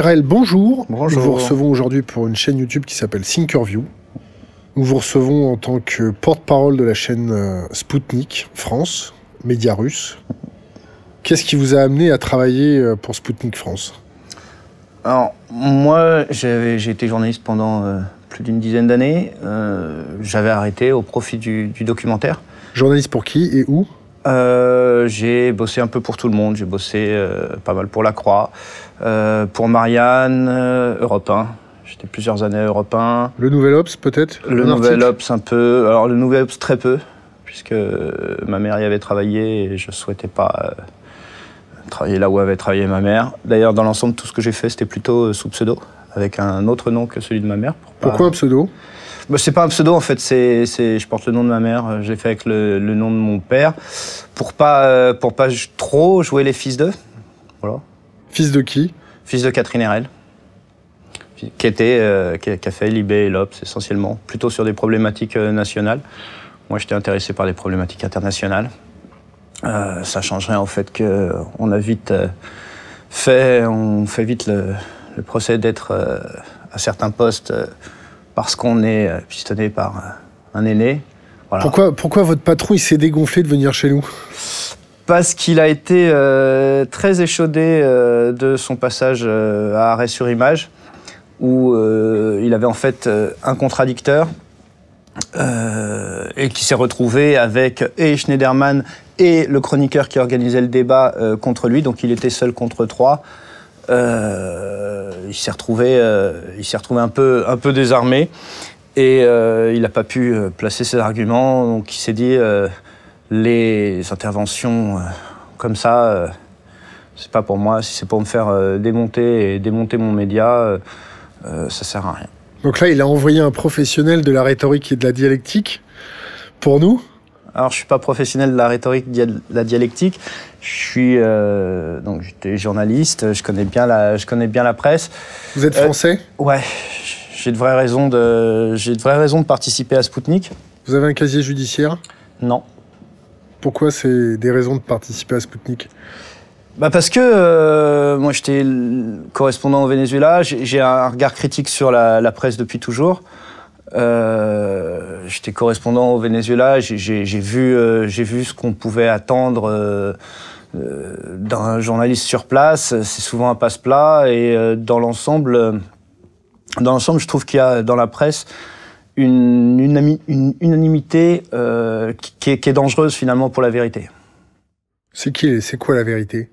RL, bonjour. Bonjour. Nous vous recevons aujourd'hui pour une chaîne YouTube qui s'appelle Thinkerview. Nous vous recevons en tant que porte-parole de la chaîne euh, Spoutnik France, média russe. Qu'est-ce qui vous a amené à travailler euh, pour Spoutnik France? Alors, moi, j'ai été journaliste pendant euh, plus d'une dizaine d'années. Euh, J'avais arrêté au profit du, du documentaire. Journaliste pour qui et où? Euh, j'ai bossé un peu pour tout le monde. J'ai bossé euh, pas mal pour La Croix, euh, pour Marianne, Europe 1. J'étais plusieurs années à Europe 1. Le Nouvel Ops peut-être Le Nouvel Ops un peu. Alors, le Nouvel Ops très peu, puisque ma mère y avait travaillé et je souhaitais pas travailler là où avait travaillé ma mère. D'ailleurs, dans l'ensemble, tout ce que j'ai fait, c'était plutôt sous pseudo, avec un autre nom que celui de ma mère. pour pas- Pourquoi un pseudo? Bah, C'est pas un pseudo, en fait, c'est, je porte le nom de ma mère, euh, je l'ai fait avec le, le nom de mon père, pour pas, euh, pour pas trop jouer les fils d'eux. Voilà. Fils de qui? Fils de Catherine Herel, qui, était, euh, qui, a, fait l'IB et l'OPS essentiellement, plutôt sur des problématiques euh, nationales. Moi, j'étais intéressé par les problématiques internationales. Euh, ça changerait en fait qu'on a vite fait, on fait vite le, le procès d'être à certains postes parce qu'on est euh, pistonné par euh, un aîné. Voilà. pourquoi, pourquoi votre patron il s'est dégonflé de venir chez nous? Parce qu'il a été euh, très échaudé euh, de son passage euh, à Arrêt sur Image, où il avait en fait un contradicteur et qui s'est retrouvé avec et Schneiderman et le chroniqueur qui organisait le débat contre lui, donc il était seul contre trois. Euh, il s'est retrouvé, euh, il s'est retrouvé un peu, un peu désarmé et euh, il n'a pas pu placer ses arguments, donc il s'est dit les interventions comme ça, c'est pas pour moi. Si c'est pour me faire démonter et démonter mon média, ça sert à rien. Donc là, il a envoyé un professionnel de la rhétorique et de la dialectique pour nous. Alors, je suis pas professionnel de la rhétorique, de la dialectique. Je suis euh, donc j'étais journaliste. Je connais bien la, je connais bien la presse. Vous êtes Euh, français? Ouais, j'ai de vraies raisons de, j'ai de vraies raisons de participer à Spoutnik. Vous avez un casier judiciaire? Non. Pourquoi c'est des raisons de participer à Spoutnik? Bah parce que euh, moi j'étais correspondant au Venezuela, j'ai j'ai un regard critique sur la, la presse depuis toujours. Euh, j'étais correspondant au Venezuela, j'ai- vu, euh, vu ce qu'on pouvait attendre euh, euh, d'un journaliste sur place. C'est souvent un passe-plat et dans l'ensemble, dans l'ensemble, je trouve qu'il y a dans la presse une, unanimité qui, qui est, qui est dangereuse finalement pour la vérité. C'est qui C'est quoi la vérité?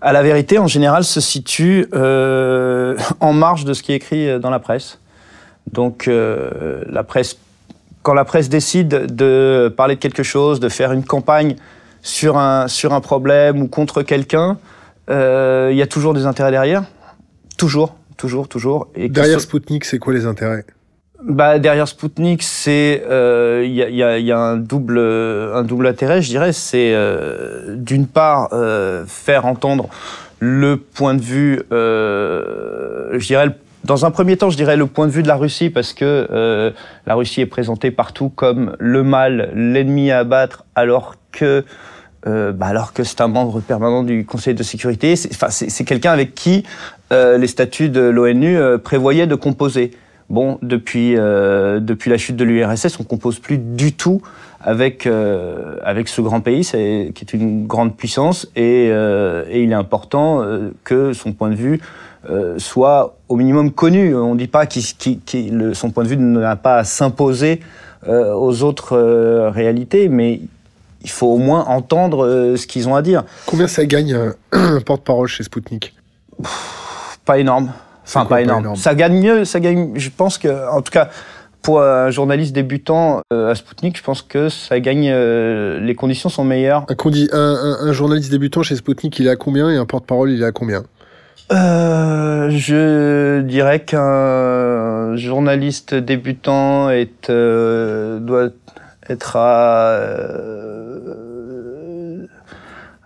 À la vérité, en général, se situe en marge de ce qui est écrit dans la presse. Donc, euh, la presse, quand la presse décide de parler de quelque chose, de faire une campagne sur un, sur un problème ou contre quelqu'un, euh, il y a toujours des intérêts derrière. Toujours, toujours, toujours. Et Derrière ce- Spoutnik, c'est quoi les intérêts? Bah, derrière Spoutnik, c'est euh, il y, a, y a- y a un double un double intérêt, je dirais. C'est euh, d'une part euh, faire entendre le point de vue, euh, je dirais. le- Dans un premier temps, je dirais le point de vue de la Russie, parce que euh, la Russie est présentée partout comme le mal, l'ennemi à abattre, alors que euh, bah, alors que c'est un membre permanent du Conseil de sécurité. C'est quelqu'un avec qui euh, les statuts de l'ONU euh, prévoyaient de composer. Bon, depuis, depuis la chute de l'URSS, on compose plus du tout avec, avec ce grand pays, qui est une grande puissance, et, et il est important que son point de vue euh, soit au minimum connu. On ne dit pas le- son point de vue n'a pas à s'imposer euh, aux autres euh, réalités, mais il faut au moins entendre ce qu'ils ont à dire. Combien ça gagne un, porte-parole chez Spoutnik? Pas énorme. Enfin, quoi, pas énorme. Ça gagne mieux, ça gagne. Je pense que, en tout cas, pour un journaliste débutant à Spoutnik, je pense que ça gagne. les conditions sont meilleures. un- un journaliste débutant chez Spoutnik, il est à combien Et un porte-parole, il est à combien? Euh, je dirais qu'un journaliste débutant est, euh, doit être à, euh,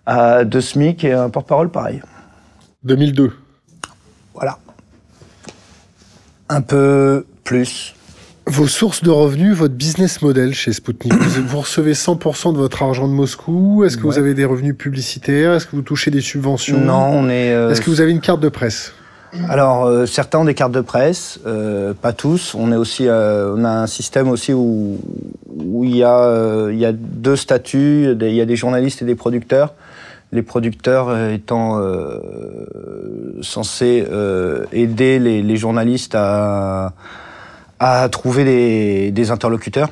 à deux SMIC et un porte-parole pareil. 2002. Voilà. Un peu plus. Vos sources de revenus, votre business model chez Spoutnik, vous, recevez 100% de votre argent de Moscou Est-ce que vous avez des revenus publicitaires Est-ce que vous touchez des subventions? Non, on est. euh, Est-ce que vous avez une carte de presse? Alors, euh, certains ont des cartes de presse, euh, pas tous. On, est aussi, euh, on a un système aussi où, où il, y a, il y a deux statuts, il y a des journalistes et des producteurs. Les producteurs étant censés aider les, les, journalistes à, à trouver des, interlocuteurs,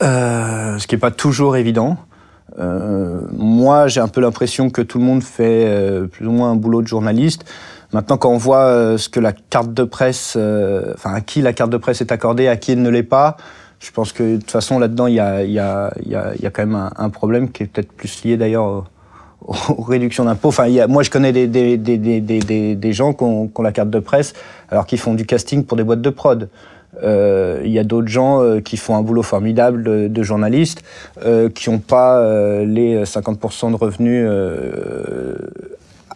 ce qui n'est pas toujours évident. moi, j'ai un peu l'impression que tout le monde fait plus ou moins un boulot de journaliste. Maintenant, quand on voit euh, ce que la carte de presse, euh, enfin à qui la carte de presse est accordée, à qui elle ne l'est pas, je pense que de toute façon là-dedans il y a, y, a, y, y a, quand même un, problème qui est peut-être plus lié d'ailleurs aux, réductions d'impôts. Enfin, y a, moi je connais des, des, des, des, gens qui ont, qui ont, la carte de presse alors qu'ils font du casting pour des boîtes de prod. Euh, il y a d'autres gens euh, qui font un boulot formidable de, de journalistes, euh, qui n'ont pas les 50% de revenus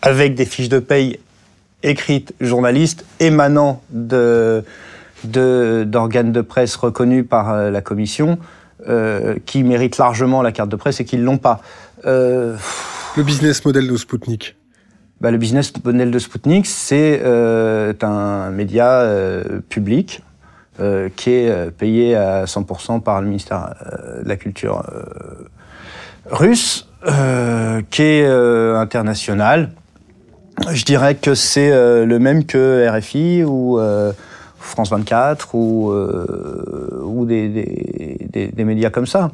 avec des fiches de paye écrite, journaliste, émanant de, d'organes de, presse reconnus par euh, la commission, euh, qui méritent largement la carte de presse et qui ne l'ont pas. Euh, le business model de Spoutnik bah, Le business model de Spoutnik, c'est un média public qui est payé à 100% par le ministère de la Culture russe, qui est international, je dirais que c'est euh, le même que RFI ou euh, France 24 ou, euh, ou des, des, médias comme ça.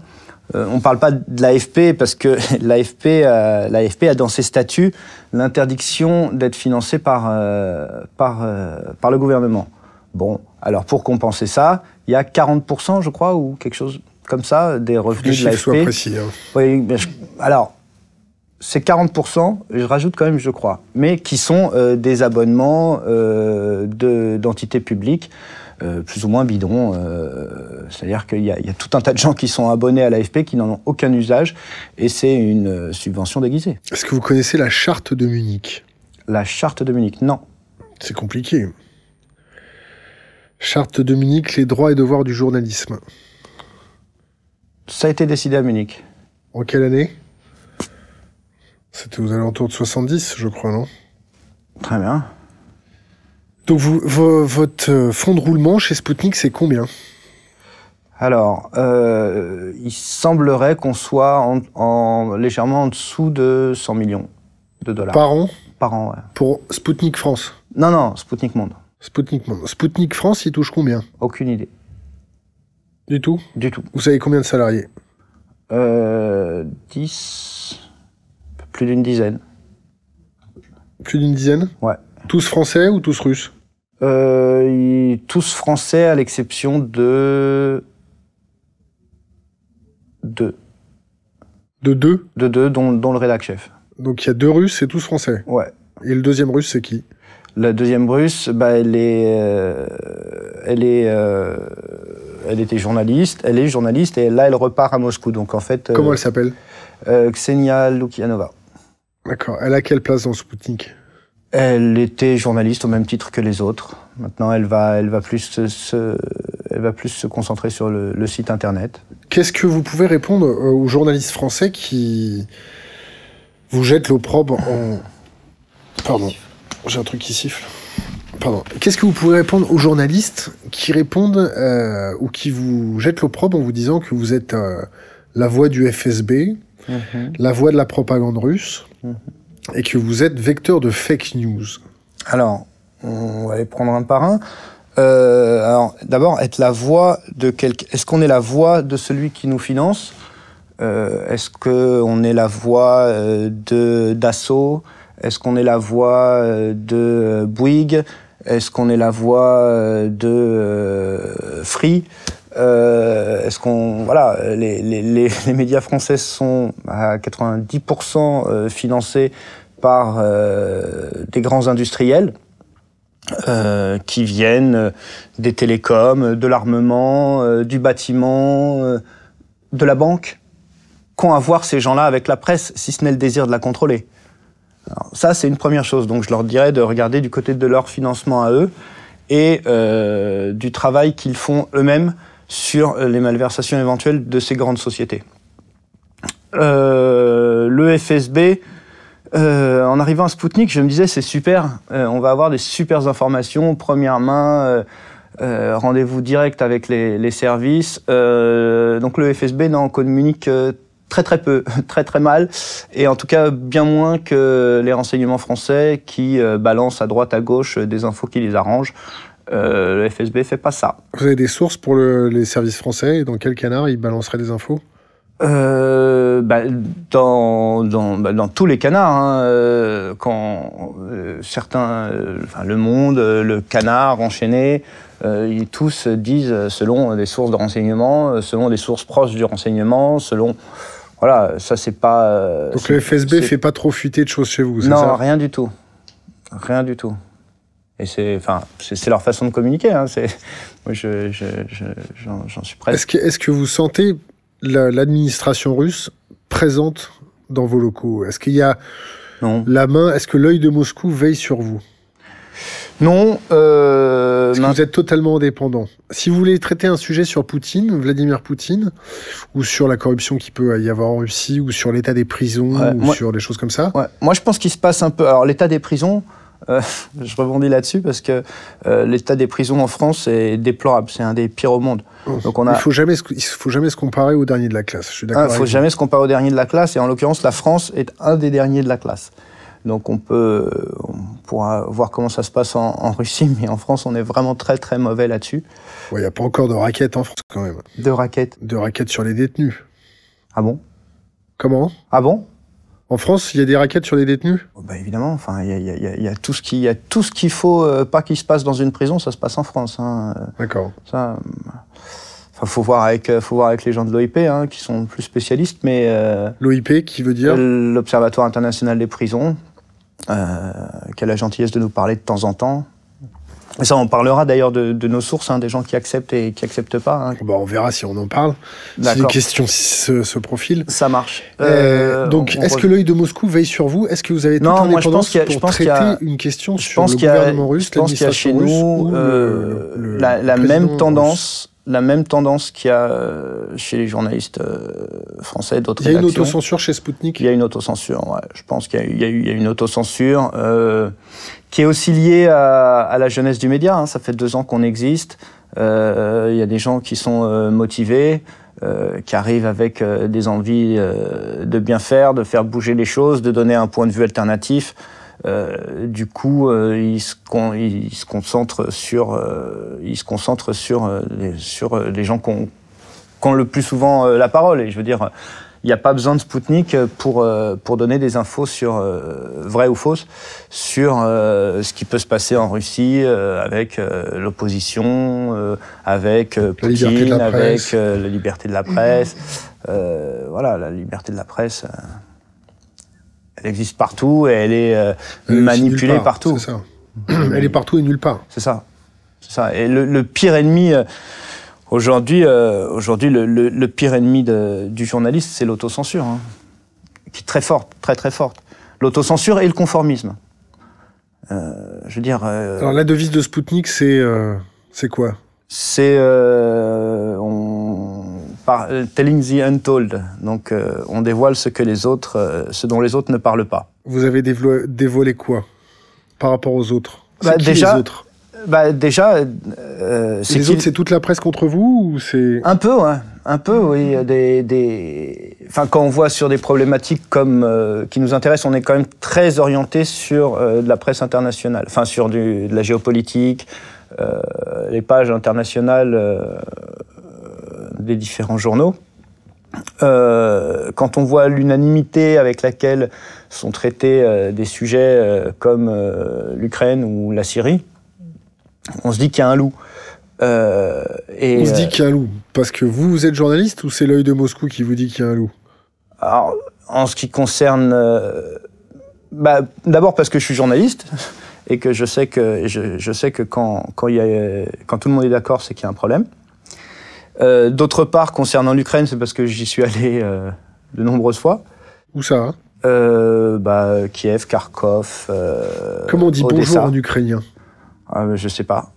On ne parle pas de l'AFP parce que l'AFP, l'AFP a dans ses statuts l'interdiction d'être financé par, par, par le gouvernement. Bon, alors pour compenser ça, il y a 40%, je crois, ou quelque chose comme ça, des revenus de l'AFP. précis. Hein. Oui, mais alors, c'est 40%, je rajoute quand même, je crois, mais qui sont euh, des abonnements euh, d'entités publiques, euh, plus ou moins bidons. Euh, c'est-à-dire qu'il y, y, a tout un tas de gens qui sont abonnés à l'AFP qui n'en ont aucun usage, et c'est une subvention déguisée. Est-ce que vous connaissez la charte de Munich? La charte de Munich, non. C'est compliqué. Charte de Munich, les droits et devoirs du journalisme. Ça a été décidé à Munich. En quelle année? C'était aux alentours de 70, je crois, non? Très bien. Donc, vous, votre fonds de roulement chez Spoutnik, c'est combien? Alors, euh, il semblerait qu'on soit en, légèrement en dessous de 100 millions de dollars. Par an? Par an, ouais. Pour Spoutnik France? Non, non, Spoutnik Monde. Spoutnik Monde. Spoutnik France, il touche combien? Aucune idée. Du tout? Du tout. Vous savez combien de salariés? Euh, 10. Plus d'une dizaine. Plus d'une dizaine? Ouais. Tous français ou tous russes euh, Tous français à l'exception de. Deux. De deux De deux, dont, dont le rédac chef. Donc il y a deux russes et tous français Ouais. Et le deuxième russe, c'est qui La deuxième russe, bah, elle est. Euh, elle est. Euh, elle était journaliste, elle est journaliste et là elle repart à Moscou. Donc en fait. Comment elle s'appelle Ksenia Lukianova. D'accord. Elle a quelle place dans Spoutnik? Elle était journaliste au même titre que les autres. Maintenant, elle va, elle va, plus, se, elle va plus se concentrer sur le, site internet. Qu'est-ce que vous pouvez répondre aux journalistes français qui vous jettent l'opprobre en. Pardon, j'ai un truc qui siffle. Pardon. Qu'est-ce que vous pouvez répondre aux journalistes qui répondent euh, ou qui vous jettent l'opprobre en vous disant que vous êtes euh, la voix du FSB, Mhm. la voix de la propagande russe, mhm. Et que vous êtes vecteur de fake news. Alors, on va les prendre un par un. Euh, alors, d'abord, être la voix de quelqu'un. Est-ce qu'on est la voix de celui qui nous finance? Euh, Est-ce qu'on est la voix euh, de Dassault Est-ce qu'on est la voix de Bouygues? Est-ce qu'on est la voix de Free? Euh, Est-ce qu'on voilà, les, médias français sont à 90% euh, financés par euh, des grands industriels euh, qui viennent des télécoms, de l'armement, euh, du bâtiment, euh, de la banque. Qu'ont à voir ces gens-là avec la presse, si ce n'est le désir de la contrôler Ça, c'est une première chose. Donc, je leur dirais de regarder du côté de leur financement à eux et du travail qu'ils font eux-mêmes sur les malversations éventuelles de ces grandes sociétés. Euh, le FSB, en arrivant à Spoutnik, je me disais c'est super, on va avoir des super informations, première main, rendez-vous direct avec les, services. donc le FSB n'en communique très très peu, très très mal, et en tout cas bien moins que les renseignements français qui euh, balancent à droite à gauche des infos qui les arrangent. Euh, le FSB fait pas ça. Vous avez des sources pour les services français et dans quel canard ils balanceraient des infos? Euh, bah, dans, dans, bah, dans, tous les canards, hein, quand certains, enfin, Le Monde, Le Canard, Enchaîné, ils tous disent selon des sources de renseignement, selon des sources proches du renseignement, selon voilà, ça c'est pas. Euh, Donc le FSB fait pas trop fuiter de choses chez vous, Non, ça? rien du tout, rien du tout. Et c'est, enfin, c'est leur façon de communiquer. Hein. C'est, moi, je, j'en suis prêt. Est-ce que, est-ce que vous sentez l'administration russe présente dans vos locaux Est-ce qu'il y a non. la main Est-ce que l'œil de Moscou veille sur vous? Non. Euh, Parce que vous êtes totalement indépendant. Si vous voulez traiter un sujet sur Poutine, Vladimir Poutine, ou sur la corruption qui peut y avoir en Russie, ou sur l'état des prisons, ou sur des choses comme ça. Moi, je pense qu'il se passe un peu. Alors, l'état des prisons. Euh, je rebondis là-dessus parce que euh, l'état des prisons en France est déplorable, c'est un des pires au monde. Oh. Donc on a... Il faut jamais, il faut jamais se comparer au dernier de la classe. Je suis d'accord. Il faut jamais se comparer au dernier de la classe, et en l'occurrence, la France est un des derniers de la classe. Donc on peut, on pourra voir comment ça se passe en, Russie, mais en France, on est vraiment très très mauvais là-dessus. Il n'y a pas encore de raquettes en France quand même. De raquettes De raquettes sur les détenus. Ah bon? Comment? Ah bon? En France, il y a des raquettes sur les détenus? Oh, bah Évidemment, enfin, il y, a, tout ce qui, a tout ce qu'il faut, euh, pas qu'il se passe dans une prison, ça se passe en France. Hein. D'accord. Ça, Enfin, faut voir avec, euh, faut voir avec les gens de l'OIP, hein, qui sont plus spécialistes, mais. Euh, L'OIP, qui veut dire? L'Observatoire international des prisons, euh, qui a la gentillesse de nous parler de temps en temps. Et ça, on parlera d'ailleurs de, nos sources, hein, des gens qui acceptent et qui acceptent pas. Hein. Bah, on verra si on en parle. Si les questions se, se profilent. Ça marche. Euh, donc, est-ce que l'œil de Moscou veille sur vous? Est-ce que vous avez toute non, moi, je pense pour traiter a, une question sur le gouvernement russe, l'administration russe nous euh, la, même tendance la même tendance qu'il y a euh, chez les journalistes euh, français d'autres Il y a une autocensure chez Spoutnik? Il y a une autocensure, ouais. Je pense qu'il y, a une autocensure euh, qui est aussi liée à, la jeunesse du média. Hein. Ça fait deux ans qu'on existe. il y a des gens qui sont motivés, qui arrivent avec des envies de bien faire, de faire bouger les choses, de donner un point de vue alternatif. Euh, du coup, euh, il, se il, se concentre sur, euh, il se concentre sur, les, sur les gens qui ont, le plus souvent la parole. Et je veux dire, il n'y a pas besoin de Spoutnik pour, pour donner des infos sur vraies ou fausses sur ce qui peut se passer en Russie avec l'opposition, avec Poutine, avec la liberté de la presse. voilà, la liberté de la presse elle existe partout et elle est euh, manipulée partout. C'est ça. elle est partout et nulle part. C'est ça. C'est ça. Et le, pire ennemi euh, aujourd'hui, euh, aujourd'hui, le, pire ennemi du journaliste, c'est l'autocensure, hein, qui est très forte, très très forte. L'autocensure et le conformisme. je veux dire. Alors la devise de Spoutnik, c'est c'est quoi? C'est euh, telling the untold. Donc, euh, on dévoile ce que les autres, euh, ce dont les autres ne parlent pas. Vous avez dévoilé, quoi par rapport aux autres? Bah, déjà, les autres? bah, déjà, les autres, c'est toute la presse contre vous ou c'est? Un peu, ouais. un peu, oui. Des, des... Enfin, quand on voit sur des problématiques comme qui nous intéressent, on est quand même très orienté sur de la presse internationale, enfin sur du, de la géopolitique, les pages internationales des différents journaux. Euh, quand on voit l'unanimité avec laquelle sont traités euh, des sujets euh, comme l'Ukraine ou la Syrie, on se dit qu'il y a un loup. et, on se dit qu'il y a un loup parce que vous, vous êtes journaliste ou c'est l'œil de Moscou qui vous dit qu'il y a un loup? Alors, en ce qui concerne, bah, d'abord parce que je suis journaliste et que je sais que je, je sais que quand quand, il y a, quand tout le monde est d'accord, c'est qu'il y a un problème. Euh, d'autre part, concernant l'Ukraine, c'est parce que j'y suis allé euh, de nombreuses fois. Où ça? Hein euh, bah, Kiev, Kharkov. Comment on dit bonjour en ukrainien? Ah, Je sais pas.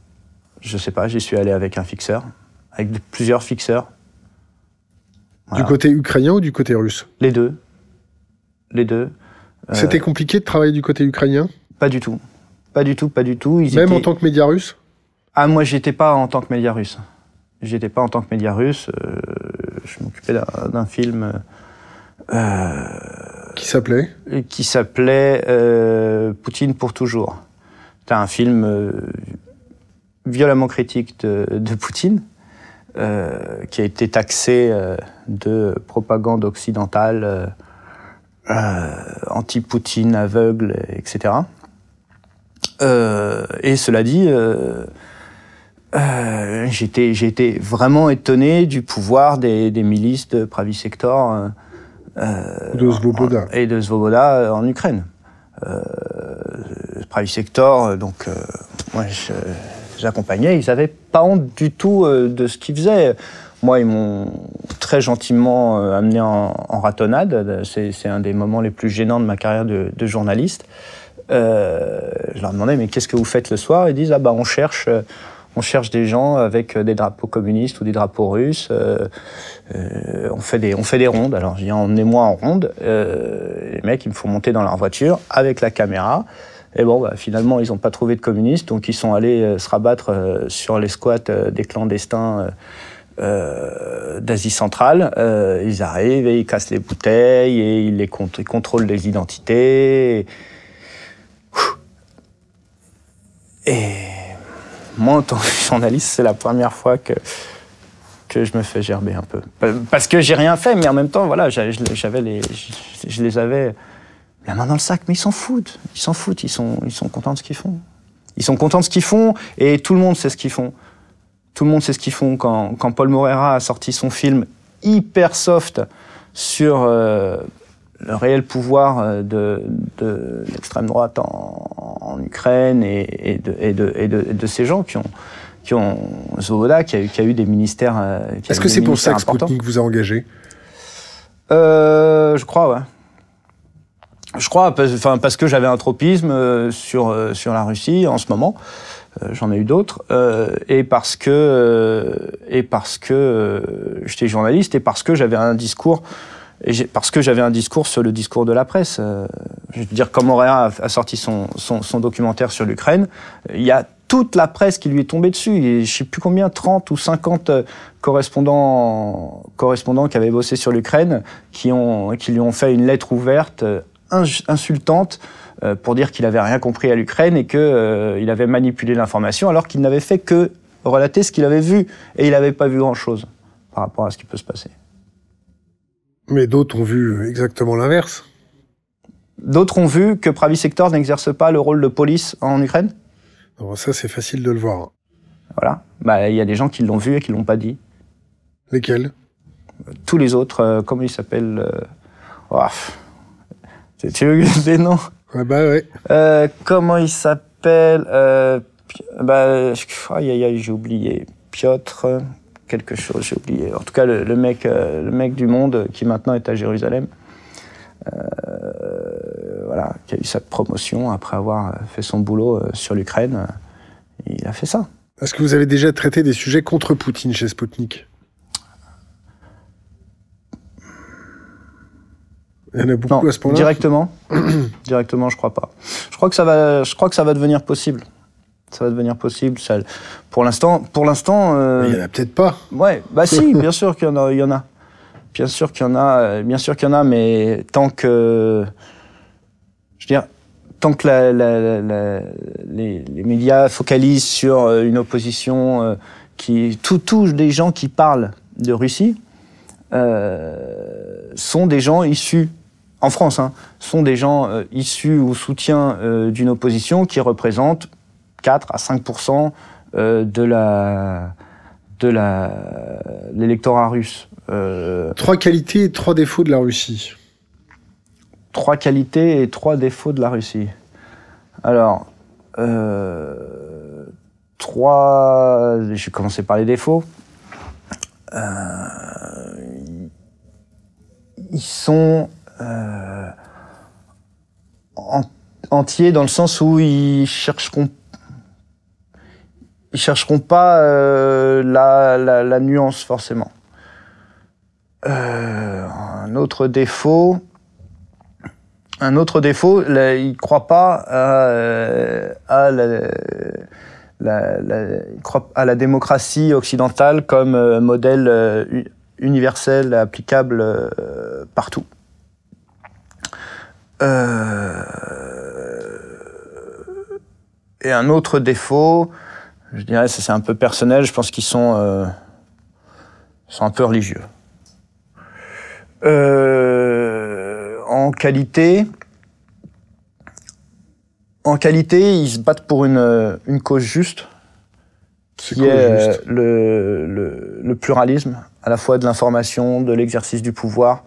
Je sais pas. J'y suis allé avec un fixeur, avec plusieurs fixeurs. Du côté ukrainien ou du côté russe? Les deux. Les deux. C'était compliqué de travailler du côté ukrainien? Pas du tout. Pas du tout, pas du tout. Même en tant que média russe? Ah, moi, j'étais pas en tant que média russe. J'étais pas en tant que média russe. je m'occupais d'un film. qui s'appelait? Qui s'appelait Poutine pour toujours. C'était un film violemment critique de, de Poutine, euh, qui a été taxé euh, de propagande occidentale, euh, euh anti-Poutine, aveugle, etc. Euh, et cela dit, j'étais, j'ai été vraiment étonné du pouvoir des, des milices de Pravi Sector de Svoboda. et de Svoboda en Ukraine. Pravi Sector, donc moi je j'accompagnais, ils n'avaient pas honte du tout euh, de ce qu'ils faisaient. Moi, ils m'ont très gentiment euh, amené en, ratonnade. C'est un des moments les plus gênants de ma carrière de, journaliste. Euh, je leur demandais, mais qu'est-ce que vous faites le soir? Ils disent, ah bah on cherche, on cherche des gens avec des drapeaux communistes ou des drapeaux russes. on, fait des, on fait des rondes. Alors je dis, emmenez-moi en ronde. les mecs, il me faut monter dans leur voiture avec la caméra. Et bon, bah, finalement, ils n'ont pas trouvé de communistes, donc ils sont allés euh, se rabattre euh, sur les squats euh, des clandestins d'Asie centrale. ils arrivent et ils cassent les bouteilles et ils, contrôlent les identités. Moi, en tant que journaliste, c'est la première fois que, que je me fais gerber un peu. Parce que j'ai rien fait, mais en même temps, voilà, j'avais les, je les avais la main dans le sac, mais ils s'en foutent. Ils s'en foutent, ils sont, ils sont contents de ce qu'ils font. Ils sont contents de ce qu'ils font et tout le monde sait ce qu'ils font. Tout le monde sait ce qu'ils font. Quand, quand, Paul Morera a sorti son film hyper soft sur euh, le réel pouvoir euh, de, de l'extrême droite en, en, Ukraine et, et, de, et, de, et, de, ces gens qui ont, qui ont Zoboda, qui a, qui a eu des ministères. Euh, Est-ce que c'est pour ça que Sputnik vous a engagé? Euh, Je crois, ouais. Je crois, enfin, parce que j'avais un tropisme sur, sur la Russie en ce moment. Euh, j'en ai eu d'autres. et parce que, et parce que j'étais journaliste et parce que j'avais un discours. Parce que j'avais un discours sur le discours de la presse. je veux dire, comme Moréa a sorti son, son, documentaire sur l'Ukraine, il y a toute la presse qui lui est tombée dessus. Et je sais plus combien, 30 ou 50 correspondants, correspondants qui avaient bossé sur l'Ukraine, qui, qui lui ont fait une lettre ouverte insultante euh, pour dire qu'il avait rien compris à l'Ukraine et qu'il euh, avait manipulé l'information alors qu'il n'avait fait que relater ce qu'il avait vu et il n'avait pas vu grand-chose par rapport à ce qui peut se passer. Mais d'autres ont vu exactement l'inverse. D'autres ont vu que Pravi Sector n'exerce pas le rôle de police en Ukraine? Ça, c'est facile de le voir. Voilà. Bah, il y a des gens qui l'ont vu et qui l'ont pas dit. Lesquels? Tous les autres, euh, comment ils s'appellent oh, tu veux des noms Ouais, bah ouais. Euh, comment il s'appelle euh, bah, j'ai oublié. Piotr, quelque chose, j'ai oublié. En tout cas, le, mec, euh, le mec du monde qui maintenant est à Jérusalem. Euh, voilà, qui a eu sa promotion après avoir fait son boulot euh, sur l'Ukraine. Il a fait ça. Est-ce que vous avez déjà traité des sujets contre Poutine chez Sputnik? Il y en a beaucoup à ce point-là? Directement, directement, je crois pas. Je crois que ça va, je crois que ça va devenir possible. Ça va devenir possible. Ça, pour l'instant, pour l'instant. Euh, il y en a peut-être pas. Ouais, bah si, bien sûr qu'il y en a, il y en a. Bien sûr qu'il y en a, bien sûr qu'il y en a, mais tant que, je veux dire, tant que la, la, la, les, les, médias focalisent sur euh, une opposition euh, qui, tout, tous des gens qui parlent de Russie euh, sont des gens issus en France, hein, sont des gens euh, issus ou soutiens euh, d'une opposition qui représente 4 à 5% euh, de la de l'électorat russe. trois qualités et trois défauts de la Russie. Trois qualités et trois défauts de la Russie. Alors, trois. Je vais commencer par les défauts. ils sont euh, entiers dans le sens où ils chercheront ils chercheront pas euh, la, nuance forcément. Euh, un autre défaut, un autre défaut, là, il ne croit pas à, à la, démocratie occidentale comme euh, modèle euh, universel applicable euh, partout. et un autre défaut, je dirais, ça c'est un peu personnel, je pense qu'ils sont, sont un peu religieux. en qualité, en qualité, ils se battent pour une, euh, une cause juste, qui est, euh, le, le, le, pluralisme, à la fois de l'information, de l'exercice du pouvoir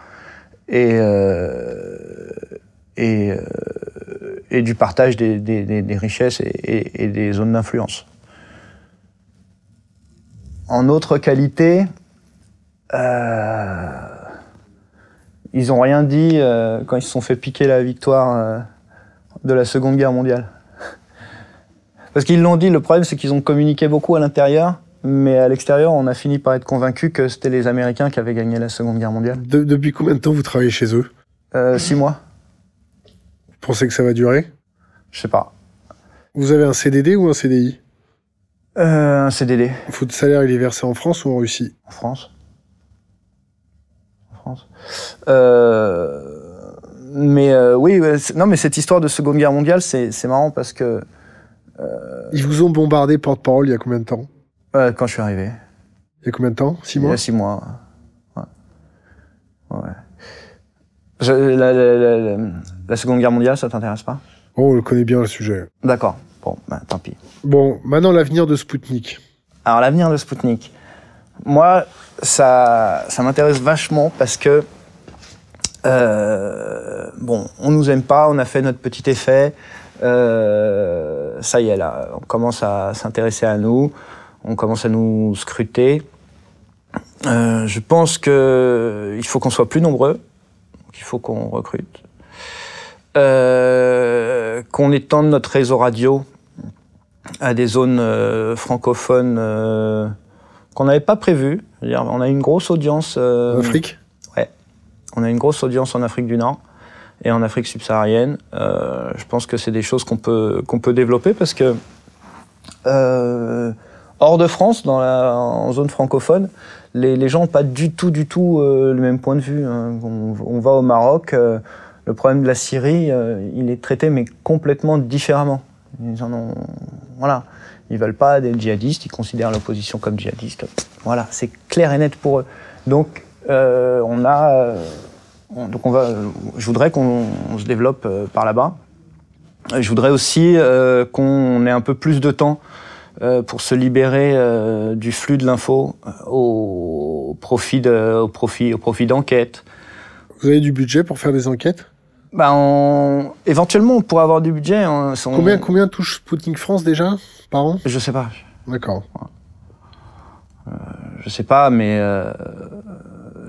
et, euh, et, euh, et, du partage des, des, des richesses et, et, des zones d'influence. En autre qualité, euh, ils n'ont rien dit quand ils se sont fait piquer la victoire de la Seconde Guerre mondiale. Parce qu'ils l'ont dit, le problème c'est qu'ils ont communiqué beaucoup à l'intérieur, mais à l'extérieur, on a fini par être convaincu que c'était les Américains qui avaient gagné la Seconde Guerre mondiale. depuis combien de temps vous travaillez chez eux? Euh, Six mois. Vous pensez que ça va durer? Je sais pas. Vous avez un CDD ou un CDI euh, Un CDD. Votre salaire, il est versé en France ou en Russie? En France. En France. Euh mais euh, oui, non, mais cette histoire de Seconde Guerre mondiale, c'est marrant parce que. Euh, Ils vous ont bombardé porte-parole il y a combien de temps? Euh, Quand je suis arrivé. Il y a combien de temps? Six mois? Il y a six mois. Ouais. ouais. la, la, la, Seconde Guerre mondiale, ça t'intéresse pas? Oh, on connaît bien le sujet. D'accord. Bon, bah, tant pis. Bon, maintenant l'avenir de Spoutnik. Alors l'avenir de Spoutnik. Moi, ça, ça m'intéresse vachement parce que euh, bon, on nous aime pas, on a fait notre petit effet. Euh, ça y est, là, on commence à s'intéresser à nous, on commence à nous scruter. Euh, je pense qu'il faut qu'on soit plus nombreux, qu'il faut qu'on recrute, qu'on étende notre réseau radio à des zones francophones qu'on n'avait pas prévues. On a une grosse audience. en Afrique? On a une grosse audience en Afrique du Nord et en Afrique subsaharienne. Euh, je pense que c'est des choses qu'on peut, qu'on peut développer parce que euh, hors de France, dans la, en zone francophone, les, les gens n'ont pas du tout, du tout euh, le même point de vue. Hein. On, va au Maroc, euh, le problème de la Syrie, euh, il est traité mais complètement différemment. Ils en ont, voilà, ils veulent pas des djihadistes, ils considèrent l'opposition comme djihadiste. Voilà, c'est clair et net pour eux. Donc euh, on a, euh, donc on va, je voudrais qu'on se développe euh, par là-bas. Je voudrais aussi qu'on ait un peu plus de temps pour se libérer du flux de l'info au profit de, au profit, au profit d'enquêtes. Vous avez du budget pour faire des enquêtes? Bah Éventuellement, on pourrait avoir du budget. Combien, combien touche Sputnik France déjà par an? Je sais pas. D'accord. Euh, je sais pas, mais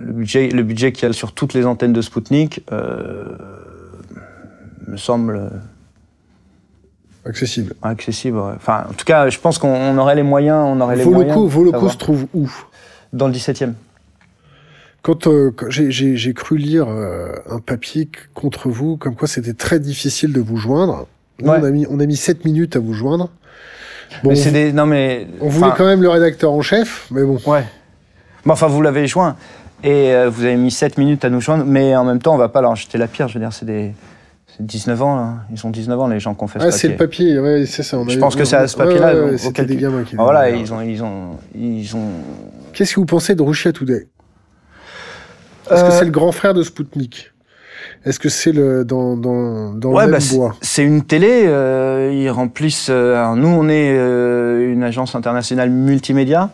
le budget, le budget qu'il y a sur toutes les antennes de Spoutnik euh, me semble accessible. Accessible. Enfin, en tout cas, je pense qu'on aurait les moyens. On aurait les moyens vos locaux se trouvent où? Dans le 17e. Quand, euh, j'ai cru lire euh, un papier contre vous, comme quoi c'était très difficile de vous joindre. on, a mis, on a mis 7 minutes à vous joindre. Bon, mais des, non mais, on voulait quand même le rédacteur en chef, mais bon. Ouais. Bon, enfin, vous l'avez joint. Et euh, vous avez mis 7 minutes à nous joindre, mais en même temps, on va pas leur jeter la pierre. Je veux dire, c'est des. 19 ans, là. Ils sont 19 ans, les gens qui ont fait ah, c'est le papier, ouais, c'est ça. je pense que c'est à ce papier-là. Ouais, c'était des gamins qui. voilà, ils ont, ils ont, ils ont. Qu'est-ce que vous pensez de Russia Today? Est-ce que euh, c'est le grand frère de Spoutnik? Est-ce que c'est le dans dans dans le même bah, bois? C'est une télé. Euh, ils remplissent. nous, on est une agence internationale multimédia.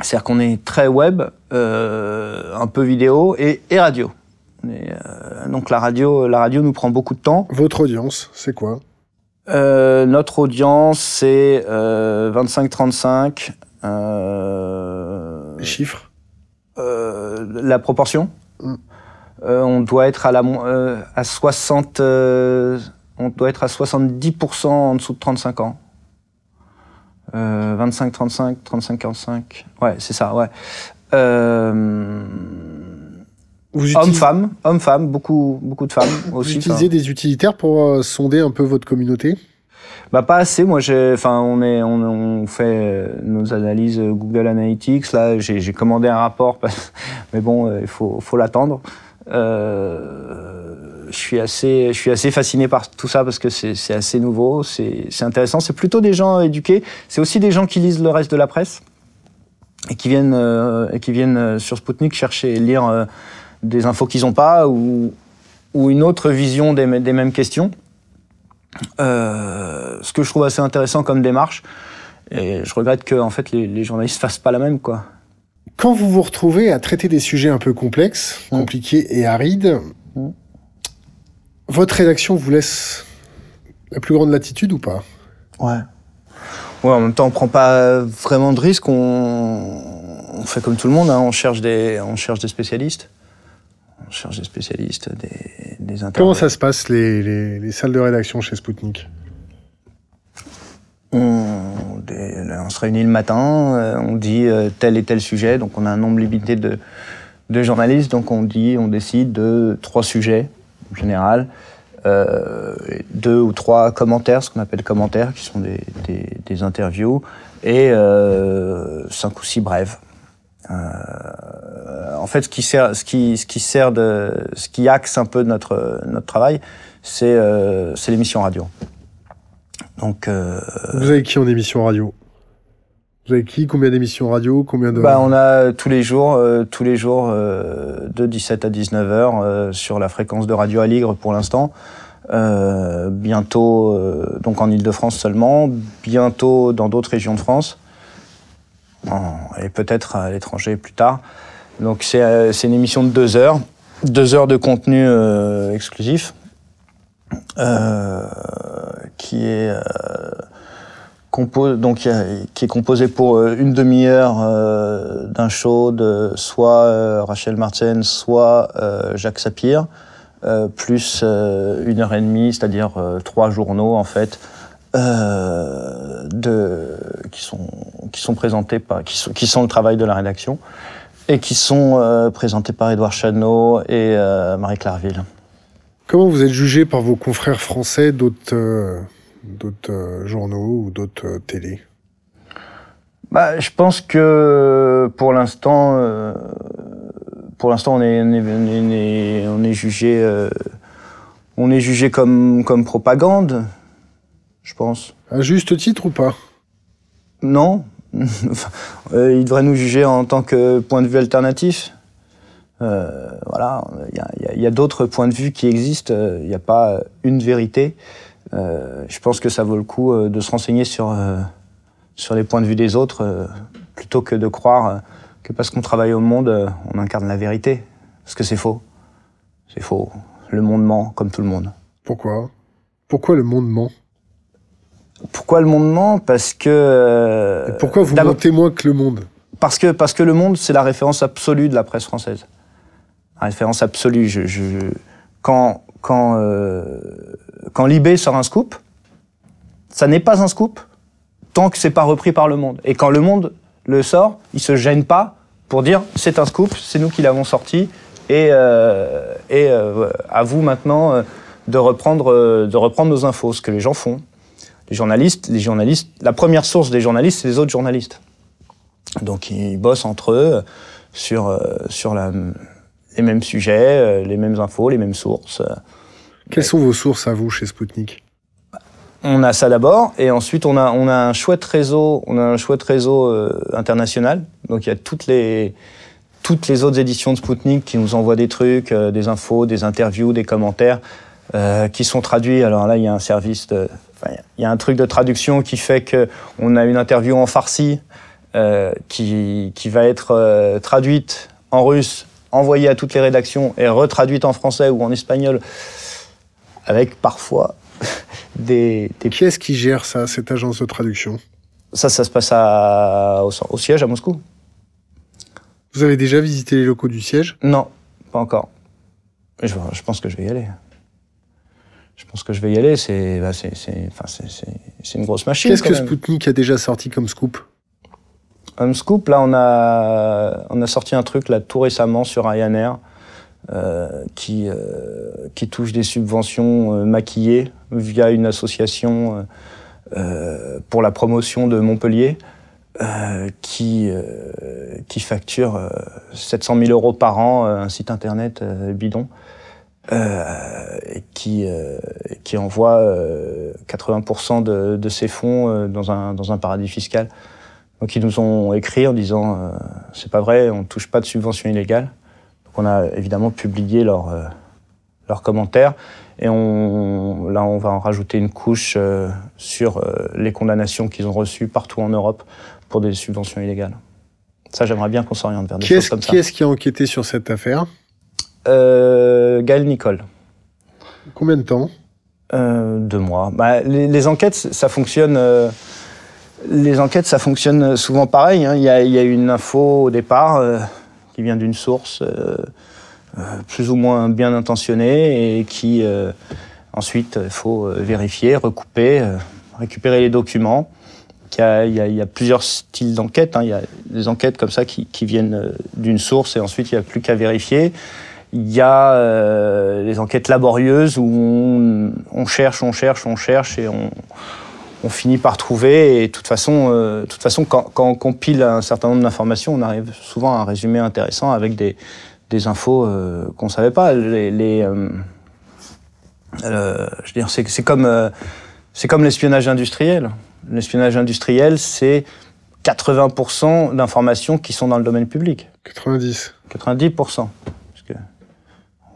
C'est-à-dire qu'on est très web, euh, un peu vidéo et, et radio. euh, donc la radio, la radio nous prend beaucoup de temps. Votre audience, c'est quoi? Euh, Notre audience, c'est 25-35. Euh, Les chiffres? La proportion mm. On doit être à, la, à 60... on doit être à 70% en dessous de 35 ans. 25, 35, 35, 45. Ouais, c'est ça, ouais. Euh, Hommes-femmes, beaucoup, beaucoup de femmes Vous aussi. utilisez des utilitaires pour euh, sonder un peu votre communauté? Bah pas assez. Moi, j'ai, enfin, on est, on, fait euh, nos analyses euh, Google Analytics. Là, j'ai, commandé un rapport, mais bon, euh, il faut, faut l'attendre. Je suis assez, je suis assez fasciné par tout ça parce que c'est, assez nouveau, c'est, intéressant. C'est plutôt des gens éduqués. C'est aussi des gens qui lisent le reste de la presse et qui viennent, et qui viennent sur Spoutnik chercher et lire des infos qu'ils n'ont pas ou, ou une autre vision des mêmes questions. Euh, ce que je trouve assez intéressant comme démarche. Et je regrette que en fait, les, les journalistes fassent pas la même. Quoi. Quand vous vous retrouvez à traiter des sujets un peu complexes, Mm. compliqués et arides, Mm. votre rédaction vous laisse la plus grande latitude ou pas? Ouais. Ouais, en même temps, on prend pas vraiment de risques. On, on fait comme tout le monde. hein. On, cherche des, on cherche des spécialistes. On cherche des spécialistes, des, des Comment ça se passe, les, les- les salles de rédaction chez Spoutnik? On, des- on se réunit le matin, euh, on dit euh, tel et tel sujet, donc on a un nombre limité de, de journalistes, donc on dit, on décide de trois sujets en général, euh, deux ou trois commentaires, ce qu'on appelle commentaires, qui sont des, des- des interviews, et euh, cinq ou six brèves. Euh, en fait, ce qui sert, ce qui, ce qui sert de, ce qui axe un peu notre notre travail, c'est euh, c'est l'émission radio. Donc euh, Vous avez qui en émission radio? Vous avez qui? Combien d'émissions radio? Combien de... Bah, on a tous les jours, tous les jours de 17 à 19 heures sur la fréquence de Radio Aligre pour l'instant. Bientôt, donc en Ile-de-France seulement, bientôt dans d'autres régions de France, et peut-être à l'étranger plus tard. Donc c'est euh, c'est une émission de deux heures, deux heures de contenu euh, exclusif, euh, qui est euh, qui est composé pour une demi-heure d'un show de soit Rachel Martin, soit Jacques Sapir, plus une heure et demie, c'est-à-dire trois journaux en fait, euh, de, qui sont qui sont présentés par qui sont, qui sont le travail de la rédaction et qui sont euh, présentés par Édouard Chadneau et euh, Marie Clarville. Comment vous êtes jugé par vos confrères français d'autres euh, d'autres journaux ou d'autres télés? Bah, je pense que pour l'instant, pour l'instant, on est, on est, on est, on est jugé, on est jugé comme comme propagande, je pense. À juste titre ou pas? Non, euh, ils devraient nous juger en tant que point de vue alternatif. Euh, voilà, il y a, il il d'autres points de vue qui existent. euh, Il n'y a pas une vérité. Euh, je pense que ça vaut le coup de se renseigner sur euh, sur les points de vue des autres plutôt que de croire que parce qu'on travaille au monde, on incarne la vérité. Parce que c'est faux. C'est faux. Le monde ment comme tout le monde. Pourquoi? Pourquoi le monde ment? Pourquoi le monde ment? Parce que. euh, Pourquoi vous d'abord- mentez moins que le monde? Parce que, parce que Le Monde, c'est la référence absolue de la presse française. La référence absolue. Je, je- quand quand, euh, quand Libé sort un scoop, ça n'est pas un scoop tant que c'est pas repris par Le Monde. Et quand Le Monde le sort, il se gêne pas pour dire c'est un scoop, c'est nous qui l'avons sorti, et, euh, et euh, à vous maintenant euh, de, reprendre, euh, de reprendre nos infos, ce que les gens font. Les journalistes, les journalistes, la première source des journalistes, c'est les autres journalistes. Donc ils bossent entre eux sur, euh, sur la, les mêmes sujets, euh, les mêmes infos, les mêmes sources. Quelles sont vos sources à vous chez Spoutnik? On a ça d'abord, et ensuite on a, on a un chouette réseau, on a un chouette réseau euh, international. Donc il y a toutes les, toutes les autres éditions de Spoutnik qui nous envoient des trucs, euh, des infos, des interviews, des commentaires, euh, qui sont traduits. Alors là, il y a un service de, enfin, il y a un truc de traduction qui fait que on a une interview en farsi euh, qui, qui va être euh, traduite en russe, envoyée à toutes les rédactions et retraduite en français ou en espagnol, avec parfois des, des Qui est-ce qui gère ça, cette agence de traduction? Ça, ça se passe à, au, au siège à Moscou Vous avez déjà visité les locaux du siège? Non, pas encore. Je, je pense que je vais y aller. Je pense que je vais y aller. C'est bah, une grosse machine. Qu'est-ce que même. Spoutnik a déjà sorti comme scoop Un scoop, là, on a, on a sorti un truc là tout récemment sur Ryanair. qui, qui touche des subventions maquillées via une association pour la promotion de Montpellier. qui, qui facture 700 000 euros par an un site internet bidon. Euh, qui, euh, qui envoie 80% euh, de, de, ses fonds dans, un, dans un paradis fiscal. Donc ils nous ont écrit en disant c'est pas vrai, on ne touche pas de subventions illégales. Donc on a évidemment publié leurs leurs commentaires et on, là on va en rajouter une couche sur les condamnations qu'ils ont reçues partout en Europe pour des subventions illégales. Ça j'aimerais bien qu'on s'oriente vers des choses comme ça. Qui est-ce qui a enquêté sur cette affaire? euh, Gaël Nicole. Combien de temps euh, Deux mois. Bah, les, enquêtes, ça fonctionne. Euh, les enquêtes, ça fonctionne souvent pareil. Hein. Il y, a, une info au départ euh, qui vient d'une source plus ou moins bien intentionnée et qui ensuite il faut vérifier, recouper, récupérer les documents. Il y, a, il y a, plusieurs styles d'enquête. Hein. Il y a des enquêtes comme ça qui, qui viennent d'une source et ensuite il n'y a plus qu'à vérifier. Il y a euh, les enquêtes laborieuses où on, cherche, on cherche, on cherche et on, on finit par trouver. Et de toute façon, euh, toute façon quand, quand, on compile un certain nombre d'informations, on arrive souvent à un résumé intéressant avec des, des infos euh, qu'on ne savait pas. Les, les euh, je veux dire, c'est comme, c'est comme l'espionnage industriel. L'espionnage industriel, c'est 80% d'informations qui sont dans le domaine public. 90. 90%.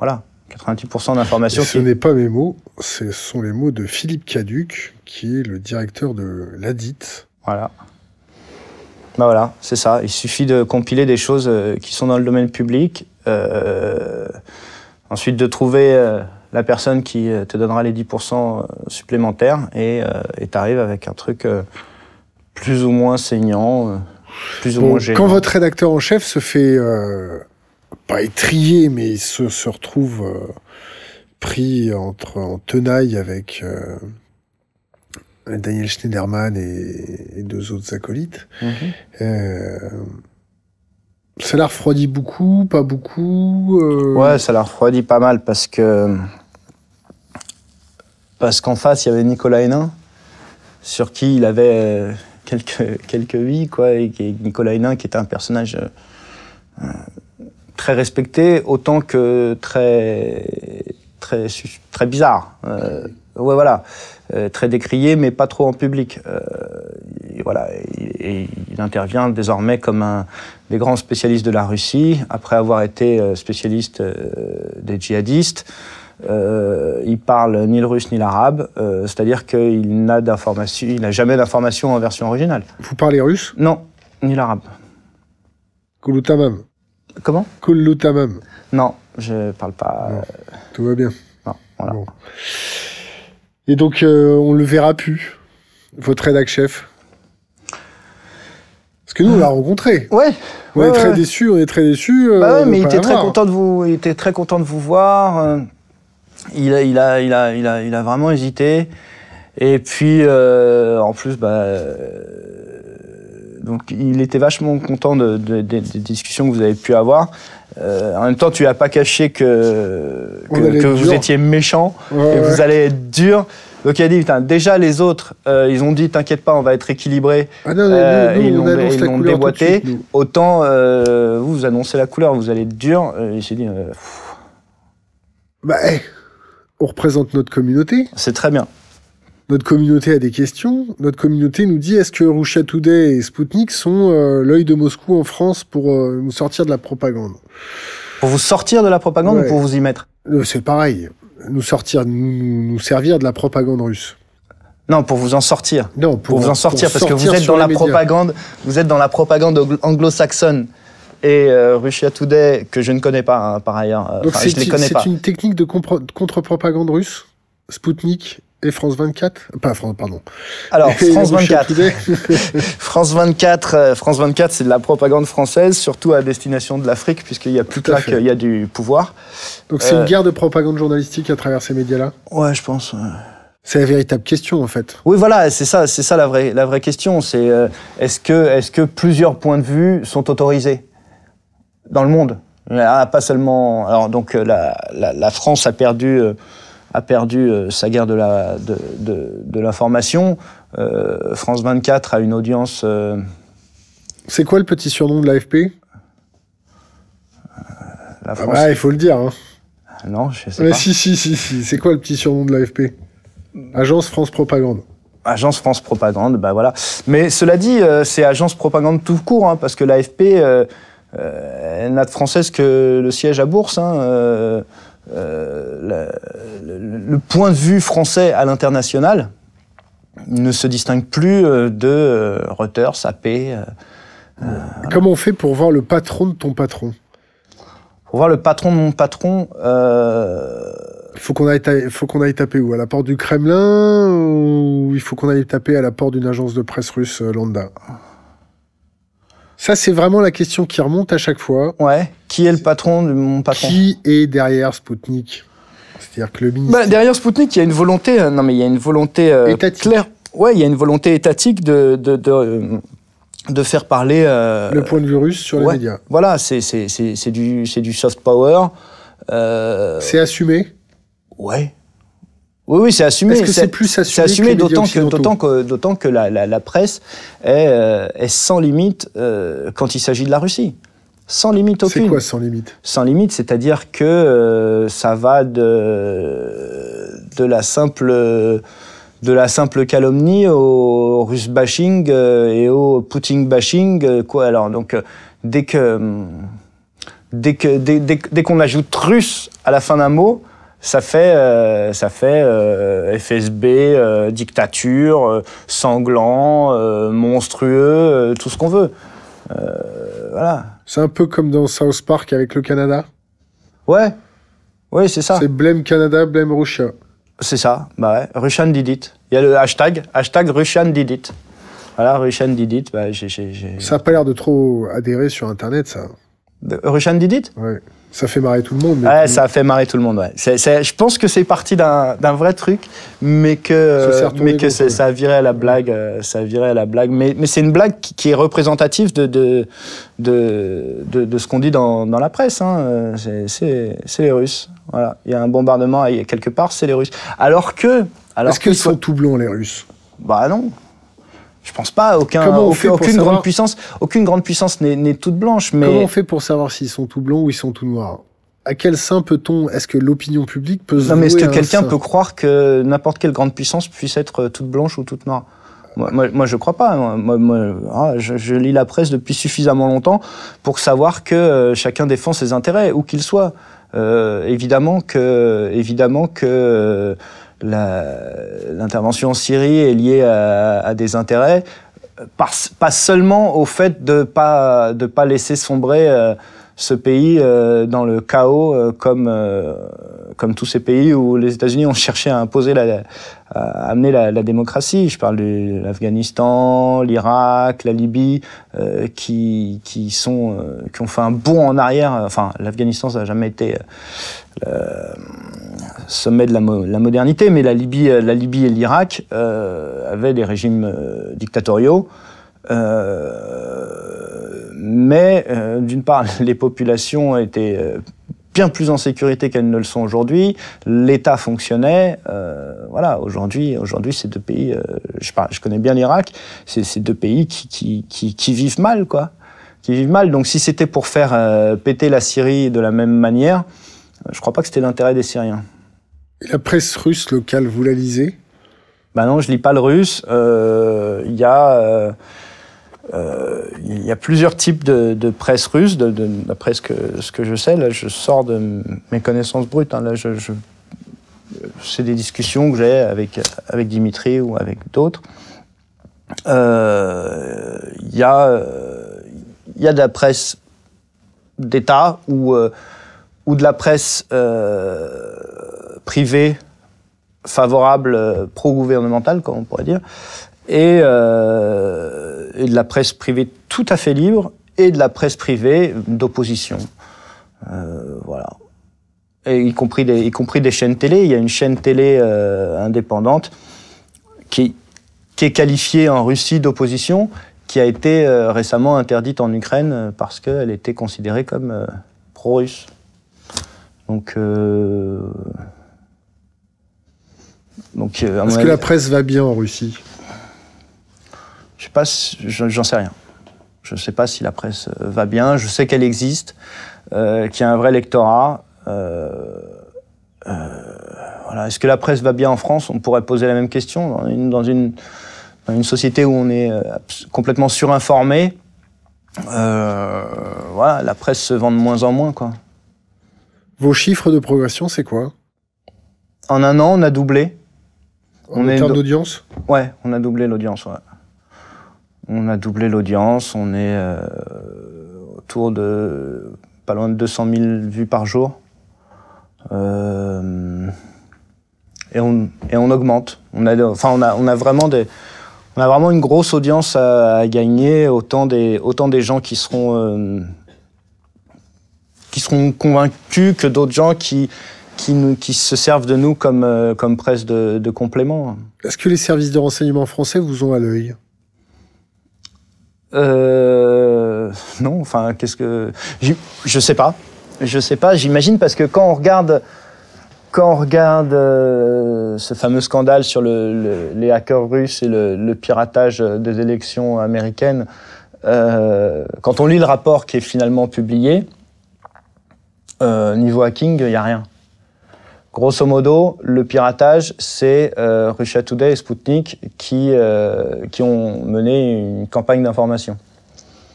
Voilà, 90% d'informations. Ce n'est pas mes mots, ce sont les mots de Philippe Caduc, qui est le directeur de l'ADIT. Voilà. Ben voilà, c'est ça. Il suffit de compiler des choses euh, qui sont dans le domaine public. Euh, ensuite, de trouver euh, la personne qui te donnera les 10% supplémentaires et tu arrives avec un truc plus ou moins saignant, plus ou moins gênant. Quand votre rédacteur en chef se fait pas étrié, mais il se, se retrouve euh, pris entre, en tenaille avec euh, Daniel Schneiderman et, deux autres acolytes. Mhm. Euh, ça la refroidit beaucoup, pas beaucoup Ouais, ça la refroidit pas mal parce que. Parce qu'en face, il y avait Nicolas Hénin, sur qui il avait quelques, quelques vies, quoi. Et Nicolas Hénin, qui était un personnage très respecté autant que très très très bizarre. Euh, ouais voilà, euh, très décrié mais pas trop en public. Euh, et voilà, et, il intervient désormais comme un des grands spécialistes de la Russie après avoir été euh, spécialiste euh, des djihadistes. il parle ni le russe ni l'arabe, c'est-à-dire qu'il n'a d'information, il n'a jamais d'information en version originale. Vous parlez russe? Non, ni l'arabe. Kouloutamam Comment Kullutamam. Non, je parle pas. Euh, tout va bien. Non, voilà. Et donc, euh, on le verra plus, votre rédac chef Parce que nous, on l'a rencontré. Ouais. On est très déçus, on est très déçus. Euh, bah ouais, mais il était, très content de vous, il était très content de vous voir. Il a, il a, il a, il a, il a vraiment hésité. Et puis, en plus, bah donc il était vachement content de, des discussions que vous avez pu avoir. Euh, en même temps, tu n'as pas caché que, que, vous étiez méchant et vous allez être dur. Donc il a dit, déjà les autres, euh, ils ont dit, t'inquiète pas, on va être équilibré. Ah non, euh, ils l'ont déboîté. Autant vous, vous annoncez la couleur, vous allez être dur. il s'est dit. bah, on représente notre communauté. C'est très bien. Notre communauté a des questions. Notre communauté nous dit est-ce que Russia Today et Sputnik sont euh, l'œil de Moscou en France pour euh, nous sortir de la propagande? Pour vous sortir de la propagande ou pour vous y mettre? Euh, C'est pareil. Nous sortir, nous, servir de la propagande russe. Non, pour vous en sortir. Non, pour, vous en sortir, parce que vous êtes dans la propagande. Vous êtes dans la propagande anglo-saxonne et Russia Today que je ne connais pas hein, par ailleurs. Donc c'est une technique de contre-propagande russe, Sputnik et France 24 Pas France, pardon. Alors, France 24. France 24, euh, France 24, c'est de la propagande française, surtout à destination de l'Afrique, puisqu'il y a plus là qu'il y a du pouvoir. Donc c'est une euh, guerre de propagande journalistique à travers ces médias-là? Ouais, je pense. C'est la véritable question, en fait. Oui, voilà, c'est ça, c'est ça la vraie, la vraie question. C'est euh, est-ce que, est -ce que plusieurs points de vue sont autorisés dans le monde? Ah, pas seulement. Alors donc la, la, France a perdu, a perdu sa guerre de la de, de, l'information. France 24 a une audience. C'est quoi le petit surnom de l'AFP? La France... ah bah, il faut le dire. Hein. Non, je sais pas. Si, si, si, si. C'est quoi le petit surnom de l'AFP? Agence France Propagande. Agence France Propagande, bah voilà. Mais cela dit, euh, c'est Agence Propagande tout court, hein, parce que l'AFP, euh, euh, n'a de française que le siège à Bourse. Hein, euh, le, le, point de vue français à l'international ne se distingue plus de Reuters, AP. Comment on fait pour voir le patron de ton patron? Pour voir le patron de mon patron, il faut qu'on aille, faut qu'on aille taper où? À la porte du Kremlin ou il faut qu'on aille taper à la porte d'une agence de presse russe euh, lambda? Ça, c'est vraiment la question qui remonte à chaque fois. Ouais. Qui est le patron de mon patron Qui est derrière Spoutnik? C'est-à-dire que le ministre. Bah, derrière Spoutnik, il y a une volonté. Euh, non, mais il y a une volonté euh, étatique. claire. Ouais, il y a une volonté étatique de, de, de de faire parler le point de vue russe sur les médias. Voilà, c'est c'est du c'est du soft power. C'est assumé? Ouais. Oui, oui, c'est assumé. Est-ce que c'est plus assumé C'est assumé d'autant que, d'autant que, d'autant que la, la, presse est, euh, est sans limite euh, quand il s'agit de la Russie. Sans limite aucune. C'est quoi sans limite? Sans limite, c'est-à-dire que euh, ça va de, de la simple de la simple calomnie au russe bashing et au Poutine bashing. quoi alors Donc dès que dès que dès, dès qu'on ajoute russe à la fin d'un mot, ça fait, euh, ça fait euh, FSB, euh, dictature, sanglant, monstrueux, tout ce qu'on veut. voilà. C'est un peu comme dans South Park avec le Canada Ouais, oui, c'est ça. C'est blame Canada, blame Russia. C'est ça, bah ouais. Russian did it. Il y a le hashtag, hashtag Russian did it. Voilà, Russian did it. Bah, Ça n'a pas l'air de trop adhérer sur Internet, ça. Russian did it? Ouais. Ça fait marrer tout le monde. ouais, ça a fait marrer tout le monde. Ouais. je pense que c'est parti d'un vrai truc, mais que, mais que ça a viré à la blague. Euh, ça a viré à la blague. Mais, mais c'est une blague qui, est représentative de, de, de, de, ce qu'on dit dans, dans, la presse. Hein. C'est les Russes. Voilà. Il y a un bombardement quelque part, c'est les Russes. Alors que. Est-ce qu'ils sont tout blonds, les Russes? Bah non. Je pense pas. Aucun, aucune, grande puissance, aucune grande puissance n'est toute blanche. Mais comment on fait pour savoir s'ils sont tout blonds ou ils sont tout noirs? À quel sein peut-on Est-ce que l'opinion publique peut se Non, mais est-ce que quelqu'un peut croire que n'importe quelle grande puissance puisse être toute blanche ou toute noire? Moi, moi, moi, je crois pas. Moi, moi ah, je, je, lis la presse depuis suffisamment longtemps pour savoir que euh, chacun défend ses intérêts, où qu'il soit. Euh, évidemment que, évidemment que euh, l'intervention en Syrie est liée à, des intérêts, pas, seulement au fait de pas de pas laisser sombrer euh, ce pays euh, dans le chaos euh, comme comme tous ces pays où les États-Unis ont cherché à imposer la, à amener la, démocratie. Je parle de l'Afghanistan, l'Irak, la Libye, qui qui sont qui ont fait un bond en arrière. Enfin, l'Afghanistan ça n'a jamais été sommet de la, modernité, mais la Libye, euh, la Libye et l'Irak euh, avaient des régimes euh, dictatoriaux. Mais d'une part, les populations étaient bien plus en sécurité qu'elles ne le sont aujourd'hui. L'État fonctionnait. voilà, aujourd'hui, aujourd'hui, ces deux pays, je, je, connais bien l'Irak, c'est ces deux pays qui, qui, qui, qui, vivent mal, quoi, qui vivent mal. Donc, si c'était pour faire péter la Syrie de la même manière, je crois pas que c'était l'intérêt des Syriens. Et la presse russe locale, vous la lisez? Bah non, je lis pas le russe. Euh, il y a euh, euh, il y a plusieurs types de, presse russe, d'après ce que, je sais. Là, je sors de mes connaissances brutes. Hein. Là, c'est des discussions que j'ai avec, Dimitri ou avec d'autres. Il y, a, il y a de la presse d'État ou, ou de la presse privée favorable, euh, pro-gouvernementale, comme on pourrait dire, euh, et, de la presse privée tout à fait libre, et de la presse privée d'opposition. Euh, voilà. Et y compris, des, y compris des chaînes télé. Il y a une chaîne télé indépendante qui, qui, est qualifiée en Russie d'opposition, qui a été récemment interdite en Ukraine parce qu'elle était considérée comme pro-russe. Donc, euh, donc est-ce que la presse va bien en Russie? Je sais pas, j'en sais rien. Je ne sais pas si la presse va bien. Je sais qu'elle existe, euh, qu'il y a un vrai lectorat. voilà. Est-ce que la presse va bien en France? On pourrait poser la même question dans une, dans une, dans une société où on est complètement surinformé. Euh, voilà, la presse se vend de moins en moins, quoi. Vos chiffres de progression, c'est quoi? En un an, on a doublé. En on termes d'audience? Ouais, on a doublé l'audience, ouais. On a doublé l'audience, on est euh, autour de pas loin de 200 000 vues par jour. Euh, et, on, augmente. On a, vraiment une grosse audience à, gagner, autant des, gens qui seront, euh, qui seront convaincus que d'autres gens qui, se servent de nous comme, presse de complément. Est-ce que les services de renseignement français vous ont à l'œil? Euh, Non, enfin, qu'est-ce que. Je sais pas. Je sais pas, j'imagine, parce que quand on regarde quand on regarde euh, ce fameux scandale sur les hackers russes et le, piratage des élections américaines, euh, quand on lit le rapport qui est finalement publié, euh, niveau hacking, il n'y a rien. Grosso modo, le piratage, c'est Russia Today et Sputnik qui, qui ont mené une campagne d'information.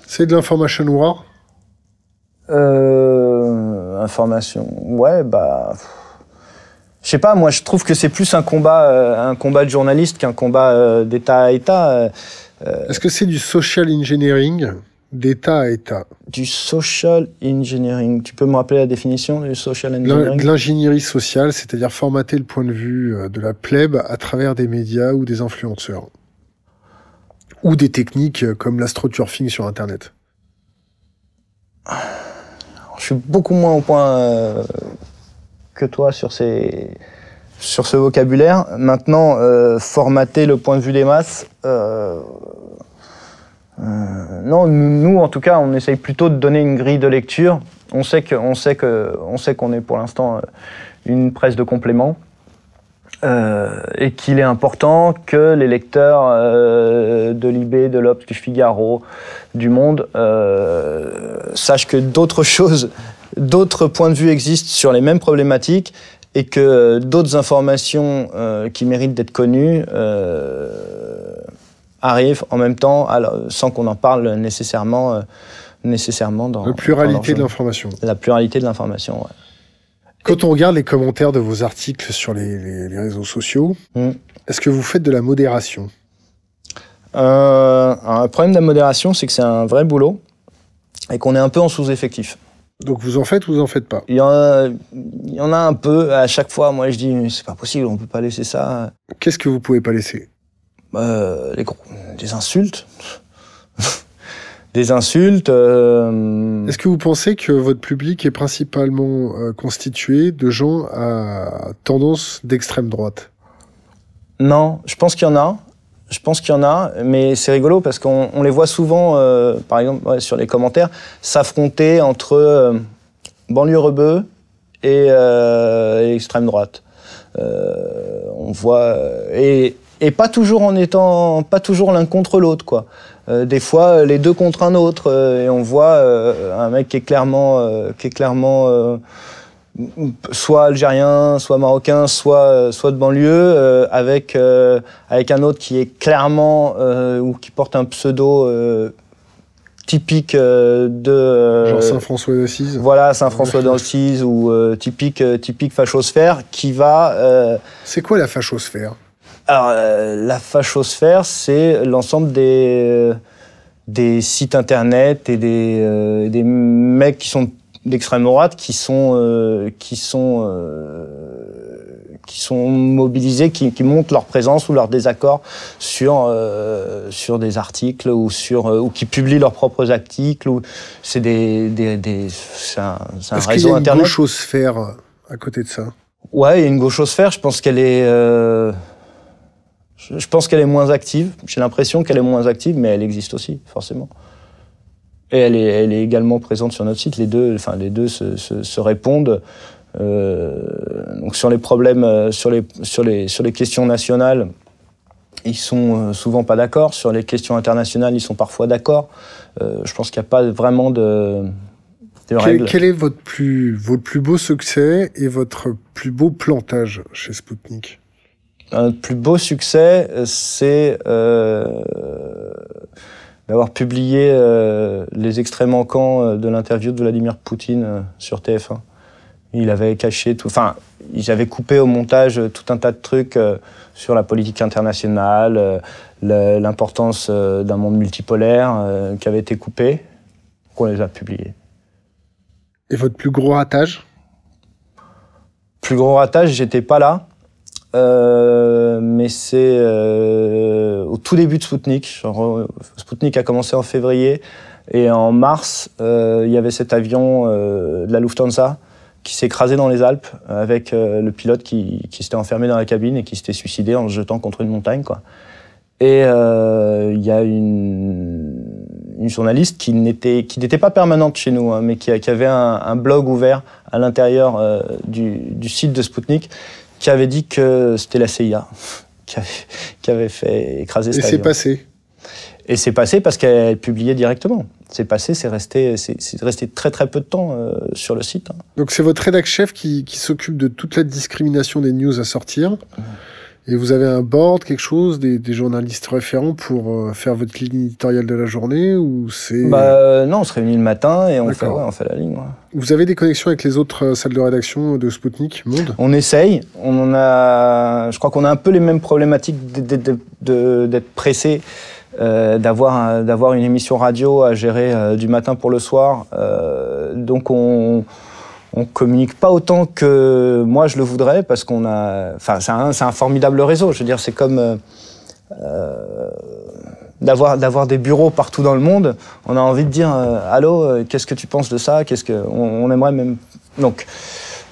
C'est de l'information war Information, ouais, bah je sais pas, moi je trouve que c'est plus un combat, euh, un combat de journaliste qu'un combat euh, d'État à État. Euh, Est-ce que c'est du social engineering? d'État à État Du social engineering. Tu peux me rappeler la définition du social engineering? De l'ingénierie sociale, c'est-à-dire formater le point de vue de la plèbe à travers des médias ou des influenceurs. Ou des techniques comme l'astroturfing sur Internet. Je suis beaucoup moins au point que toi sur, ces, sur ce vocabulaire. Maintenant, euh, formater le point de vue des masses, euh, euh, non, nous en tout cas, on essaye plutôt de donner une grille de lecture. On sait qu'on sait que, on sait qu'on est pour l'instant une presse de complément. et qu'il est important que les lecteurs de Libé, de l'Obs, du Figaro, du Monde sachent que d'autres choses d'autres points de vue existent sur les mêmes problématiques et que euh, d'autres informations euh, qui méritent d'être connues euh, arrivent en même temps, sans qu'on en parle nécessairement, nécessairement dans la pluralité de l'information. La pluralité de l'information. Ouais. Quand on regarde les commentaires de vos articles sur les, réseaux sociaux, hmm. est-ce que vous faites de la modération? Un problème de la modération, c'est que c'est un vrai boulot et qu'on est un peu en sous-effectif. Donc vous en faites ou vous en faites pas? Il y, en a, il y en a un peu. À chaque fois, moi, je dis, c'est pas possible, on peut pas laisser ça. Qu'est-ce que vous pouvez pas laisser? Euh, les Des insultes. des insultes. Euh, Est-ce que vous pensez que votre public est principalement euh, constitué de gens à tendance d'extrême droite? Non, je pense qu'il y en a. Je pense qu'il y en a, mais c'est rigolo parce qu'on les voit souvent, euh, par exemple, sur les commentaires, s'affronter entre banlieue rebeu et, euh, extrême droite. on voit et, et, pas toujours en étant, pas toujours l'un contre l'autre, quoi. des fois, les deux contre un autre, et on voit un mec qui est clairement, qui est clairement soit algérien, soit marocain, soit euh, soit de banlieue, euh, avec euh, avec un autre qui est clairement ou qui porte un pseudo typique de genre Saint François d'Assise. Voilà, Saint François d'Assise ou typique typique fachosphère qui va. c'est quoi la fachosphère? Alors la fachosphère, c'est l'ensemble des des sites internet et des des mecs qui sont d'extrême droite qui sont euh, qui sont euh, qui sont mobilisés, qui, qui, montrent leur présence ou leur désaccord sur euh, sur des articles ou sur ou qui publient leurs propres articles ou c'est des, des, des c'est un, un réseau qu'il y a une gauchosphère à côté de ça? Ouais, il y a une gauchosphère. Je pense qu'elle est je pense qu'elle est moins active. J'ai l'impression qu'elle est moins active, mais elle existe aussi, forcément. Et elle est, elle est également présente sur notre site. Les deux, enfin, les deux se, se, se répondent. Euh, donc sur les problèmes, euh, sur les, sur les, sur les questions nationales, ils sont euh, souvent pas d'accord. Sur les questions internationales, ils sont parfois d'accord. Euh, je pense qu'il n'y a pas vraiment de, de Quel, règles. quel est votre plus, votre plus beau succès et votre plus beau plantage chez Spoutnik? Un plus beau succès, euh, c'est euh, d'avoir publié euh, les extraits manquants euh, de l'interview de Vladimir Poutine euh, sur TF1. Il avait caché tout, enfin, j'avais coupé au montage tout un tas de trucs euh, sur la politique internationale, le- l'importance d'un monde multipolaire qui avait été coupé. On les a publiés. Et votre plus gros ratage? Plus gros ratage, j'étais pas là. Euh, mais c'est euh, au tout début de Spoutnik. Genre, euh, Spoutnik a commencé en février et en mars, il y avait cet avion de la Lufthansa qui écrasé dans les Alpes avec le pilote qui, qui s'était enfermé dans la cabine et qui s'était suicidé en se jetant contre une montagne. Quoi. Et il y a une, journaliste qui n'était qui n'était pas permanente chez nous, hein, mais qui, avait un, blog ouvert à l'intérieur du, du site de Spoutnik, qui avait dit que c'était la CIA qui avait, qui avait fait écraser Et cet c'est avion. passé. Et c'est passé parce qu'elle publiait directement. C'est passé, c'est resté, c'est c'est resté très très peu de temps euh, sur le site. hein. Donc c'est votre rédac chef qui, qui s'occupe de toute la discrimination des news à sortir. Et vous avez un board, quelque chose, des, des journalistes référents pour euh, faire votre ligne éditoriale de la journée ou c'est Bah euh, non, on se réunit le matin et on fait, ouais, on fait la ligne. ouais. Vous avez des connexions avec les autres euh, salles de rédaction de Spoutnik Monde On essaye. On en a. Je crois qu'on a un peu les mêmes problématiques d'être- pressé, euh, d'avoir d'avoir une émission radio à gérer du matin pour le soir. Donc on on communique pas autant que moi je le voudrais parce qu'on a. Enfin, c'est un, formidable réseau. Je veux dire, c'est comme. euh, euh, d'avoir d'avoir des bureaux partout dans le monde, on a envie de dire euh, allô, euh, qu'est-ce que tu penses de ça? Qu'est-ce que on, aimerait même donc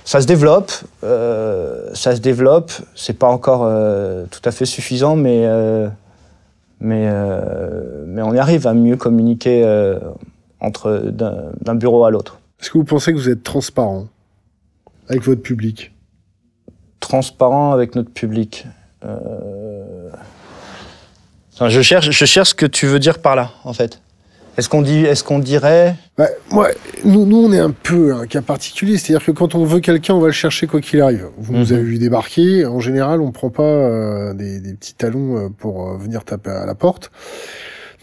ça se développe, ça se développe. C'est pas encore tout à fait suffisant, mais mais mais on y arrive à mieux communiquer entre d'un bureau à l'autre. Est-ce que vous pensez que vous êtes transparent avec votre public? Transparent avec notre public. Euh... enfin, je cherche, je cherche ce que tu veux dire par là, en fait. Est-ce qu'on dit, est-ce qu'on dirait? Bah, moi, nous, nous, on est un peu un cas particulier. C'est-à-dire que quand on veut quelqu'un, on va le chercher quoi qu'il arrive. Vous nous Mhm. avez vu débarquer. En général, on prend pas euh, des, des petits talons euh, pour euh, venir taper à la porte.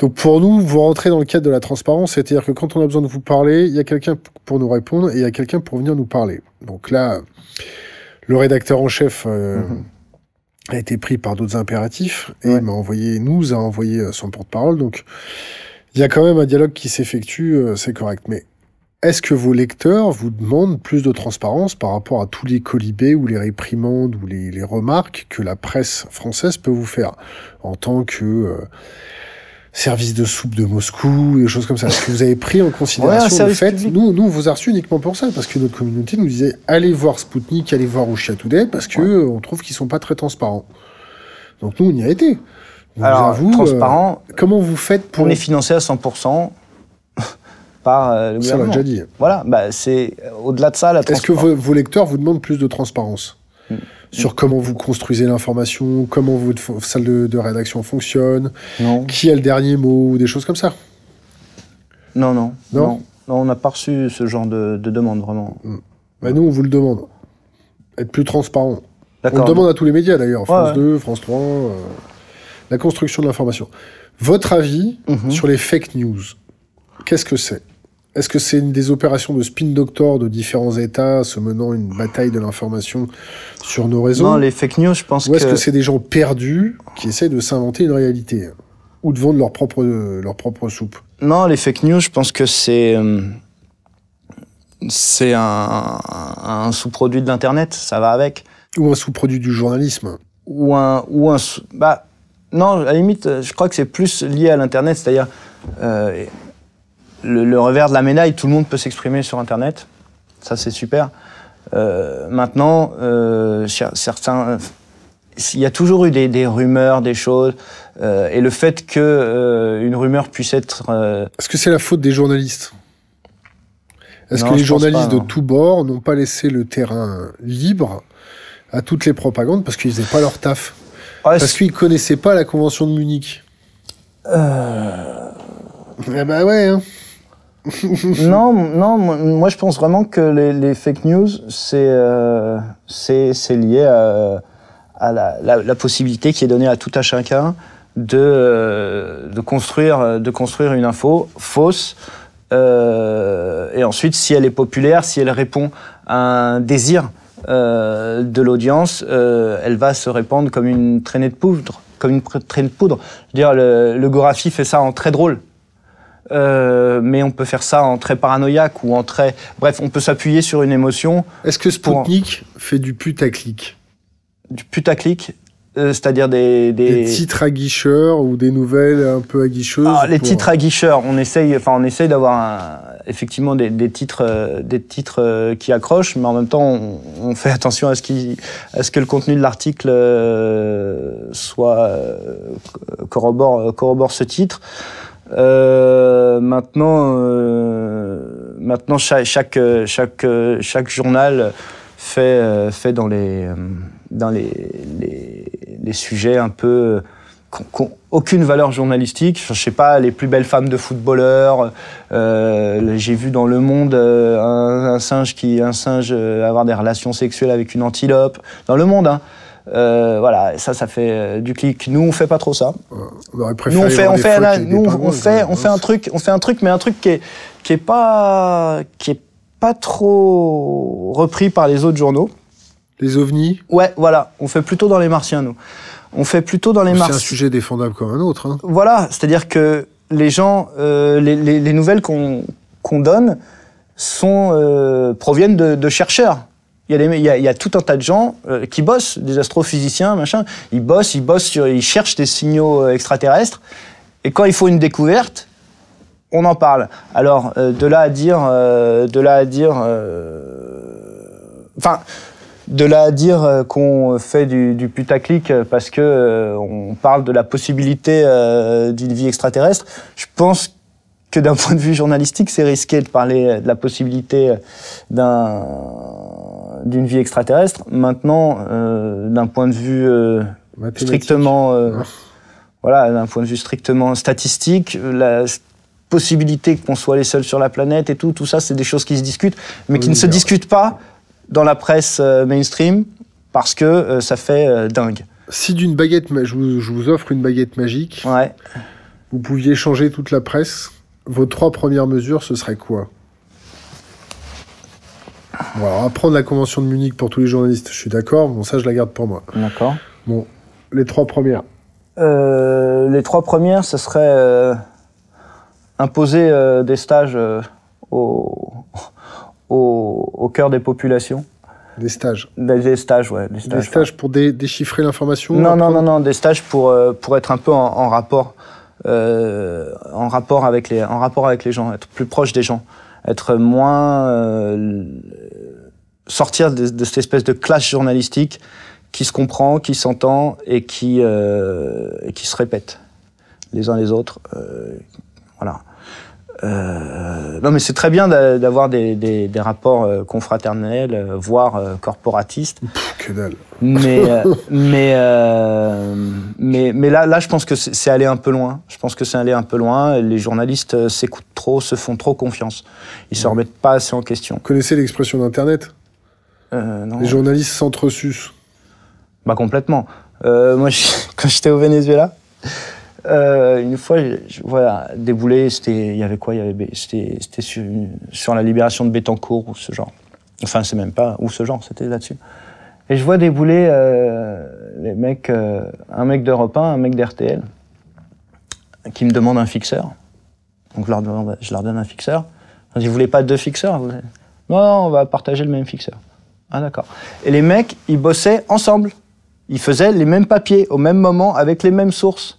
Donc pour nous, vous rentrez dans le cadre de la transparence, c'est-à-dire que quand on a besoin de vous parler, il y a quelqu'un pour nous répondre et il y a quelqu'un pour venir nous parler. Donc là, le rédacteur en chef euh, Mhm. a été pris par d'autres impératifs et Ouais. il m'a envoyé, nous a envoyé euh, son porte-parole. Donc il y a quand même un dialogue qui s'effectue, euh, c'est correct. Mais est-ce que vos lecteurs vous demandent plus de transparence par rapport à tous les colibés ou les réprimandes ou les, les remarques que la presse française peut vous faire? En tant que euh, service de soupe de Moscou, des choses comme ça Est-ce que vous avez pris en Ouais, considération le fait public. nous, nous, on vous a reçus uniquement pour ça, parce que notre communauté nous disait allez voir Spoutnik, allez voir Russia Today, parce que euh, on trouve qu'ils sont pas très transparents. Donc nous, on y a été. Vous euh, transparent, comment vous faites pour... on est financé à 100% par euh, le Ça, on l'a gouvernement. déjà dit. Voilà, bah, c'est au-delà de ça la Est-ce que vos, vos lecteurs vous demandent plus de transparence? Mm. Sur comment vous construisez l'information, comment votre salle de, de rédaction fonctionne, Non. qui a le dernier mot, ou des choses comme ça non, non, Non non, non, on n'a pas reçu ce genre de, de demande vraiment. Bah, Nous, on vous le demande. Être plus transparent. On le demande à tous les médias d'ailleurs, France ouais. 2, France 3, euh, la construction de l'information. Votre avis Mhm. sur les fake news, qu'est-ce que c'est? Est-ce que c'est une des opérations de spin doctor de différents États se menant une bataille de l'information sur nos réseaux Non, les fake news, je pense Ou est-ce que, que c'est des gens perdus qui essaient de s'inventer une réalité Ou de vendre leur propre, leur propre soupe? Non, les fake news, je pense que c'est euh, c'est un, un sous-produit de l'internet, ça va avec. Ou un sous-produit du journalisme Ou un ou un bah non, à la limite, je crois que c'est plus lié à l'internet, c'est-à-dire euh, le, le revers de la médaille, tout le monde peut s'exprimer sur internet, ça c'est super. Euh, maintenant, euh, certains il y a toujours eu des, rumeurs, des choses, euh, et le fait que euh, une rumeur puisse être. Euh, Est-ce que c'est la faute des journalistes? Est-ce que les journalistes de tous bords n'ont pas laissé le terrain libre à toutes les propagandes parce qu'ils faisaient pas leur taf? Parce qu'ils connaissaient pas la convention de Munich. Euh... Eh ben ouais. Hein. non, non, moi je pense vraiment que les, fake news, c'est c'est lié à à la, possibilité qui est donnée à tout à chacun de, euh, de, construire, de construire une info fausse. Euh, et ensuite, si elle est populaire, si elle répond à un désir euh, de l'audience, elle va se répandre comme une traînée de poudre. Comme une traînée de poudre. Je veux dire, le, le Gorafi fait ça en très drôle. Mais on peut faire ça en très paranoïaque ou en très. Bref, on peut s'appuyer sur une émotion. Est-ce que Spoutnik fait du putaclic du putaclic, euh, c'est-à-dire des, des... titres aguicheurs ou des nouvelles un peu aguicheuses. Ah, les titres aguicheurs, on essaye, enfin on essaye d'avoir effectivement des, des, titres, euh, des titres euh, qui accrochent, mais en même temps on, fait attention à ce, qui, à ce que le contenu de l'article soit corrobore, corrobore ce titre. Maintenant, maintenant chaque, chaque, chaque, journal fait, fait dans les dans les, les, sujets un peu qui aucune valeur journalistique. Je sais pas, les plus belles femmes de footballeurs. Euh, j'ai vu dans Le Monde euh, un, singe qui, un singe euh, avoir des relations sexuelles avec une antilope. Dans Le Monde, hein. Voilà, ça, ça fait du clic. Nous, on fait pas trop ça. nous, on fait, on fait, nous, on fait, on fait un truc, on fait un truc, mais un truc qui est, qui est pas, qui est pas trop repris par les autres journaux. Les ovnis Ouais, voilà. On fait plutôt dans les martiens, nous. On fait plutôt dans les martiens. C'est un sujet défendable comme un autre. Hein. Voilà, c'est-à-dire que les gens, euh, les, nouvelles qu'on donne sont, euh, proviennent de, chercheurs. Il y, a tout un tas de gens euh, qui bossent, des astrophysiciens, machin. Ils bossent, ils bossent sur, ils cherchent des signaux extraterrestres. Et quand il faut une découverte, on en parle. Alors, de là à dire, de là à dire, enfin, de là à dire euh, qu'on fait du, putaclic parce que euh, on parle de la possibilité euh, d'une vie extraterrestre, je pense que d'un point de vue journalistique, c'est risqué de parler de la possibilité d'un d'une vie extraterrestre. Maintenant, d'un point de vue strictement, voilà, d'un point de vue strictement statistique, la possibilité qu'on soit les seuls sur la planète et tout, tout ça, c'est des choses qui se discutent, mais qui ne se discutent pas dans la presse euh, mainstream parce que euh, ça fait euh, dingue. Si d'une baguette, je vous, offre une baguette magique, ouais. vous pouviez changer toute la presse, vos trois premières mesures, ce serait quoi? Bon, alors, apprendre la convention de Munich pour tous les journalistes, je suis d'accord. Bon, ça, je la garde pour moi. D'accord. Bon, les trois premières. les trois premières, ce serait imposer des stages au, cœur des populations. Des stages Des, stages, ouais. Des stages, des stages pour déchiffrer l'information Non, non, non, non, des stages pour, euh, pour être un peu en, rapport, euh, en, rapport avec les, en rapport avec les gens, être plus proche des gens, être moins. Euh, sortir de, cette espèce de clash journalistique qui se comprend, qui s'entend et qui, qui se répète les uns les autres. voilà. Euh, non, mais c'est très bien d'avoir des, des, des, rapports euh, confraternels, euh, voire euh, corporatistes. que dalle. Mais, mais, mais, mais là, là, je pense que c'est aller un peu loin. Je pense que c'est aller un peu loin. Les journalistes s'écoutent trop, se font trop confiance. Ils se remettent pas assez en question. Vous connaissez l'expression d'Internet? Non. Les journalistes s'entresucent. Bah complètement. moi, quand j'étais au Venezuela, euh, une fois, je, voilà, déboulé, c'était, il y avait quoi? Il y avait, c'était, c'était sur, la libération de Bétancourt ou ce genre. Enfin, c'est même pas ou ce genre, c'était là-dessus. Et je vois débouler euh, les mecs, euh, un mec d'Europe 1, un mec d'RTL, qui me demande un fixeur. Donc je leur, donne un fixeur. Je dis, vous pas deux fixeurs? Non, non, on va partager le même fixeur. Ah d'accord. Et les mecs, ils bossaient ensemble. Ils faisaient les mêmes papiers au même moment avec les mêmes sources.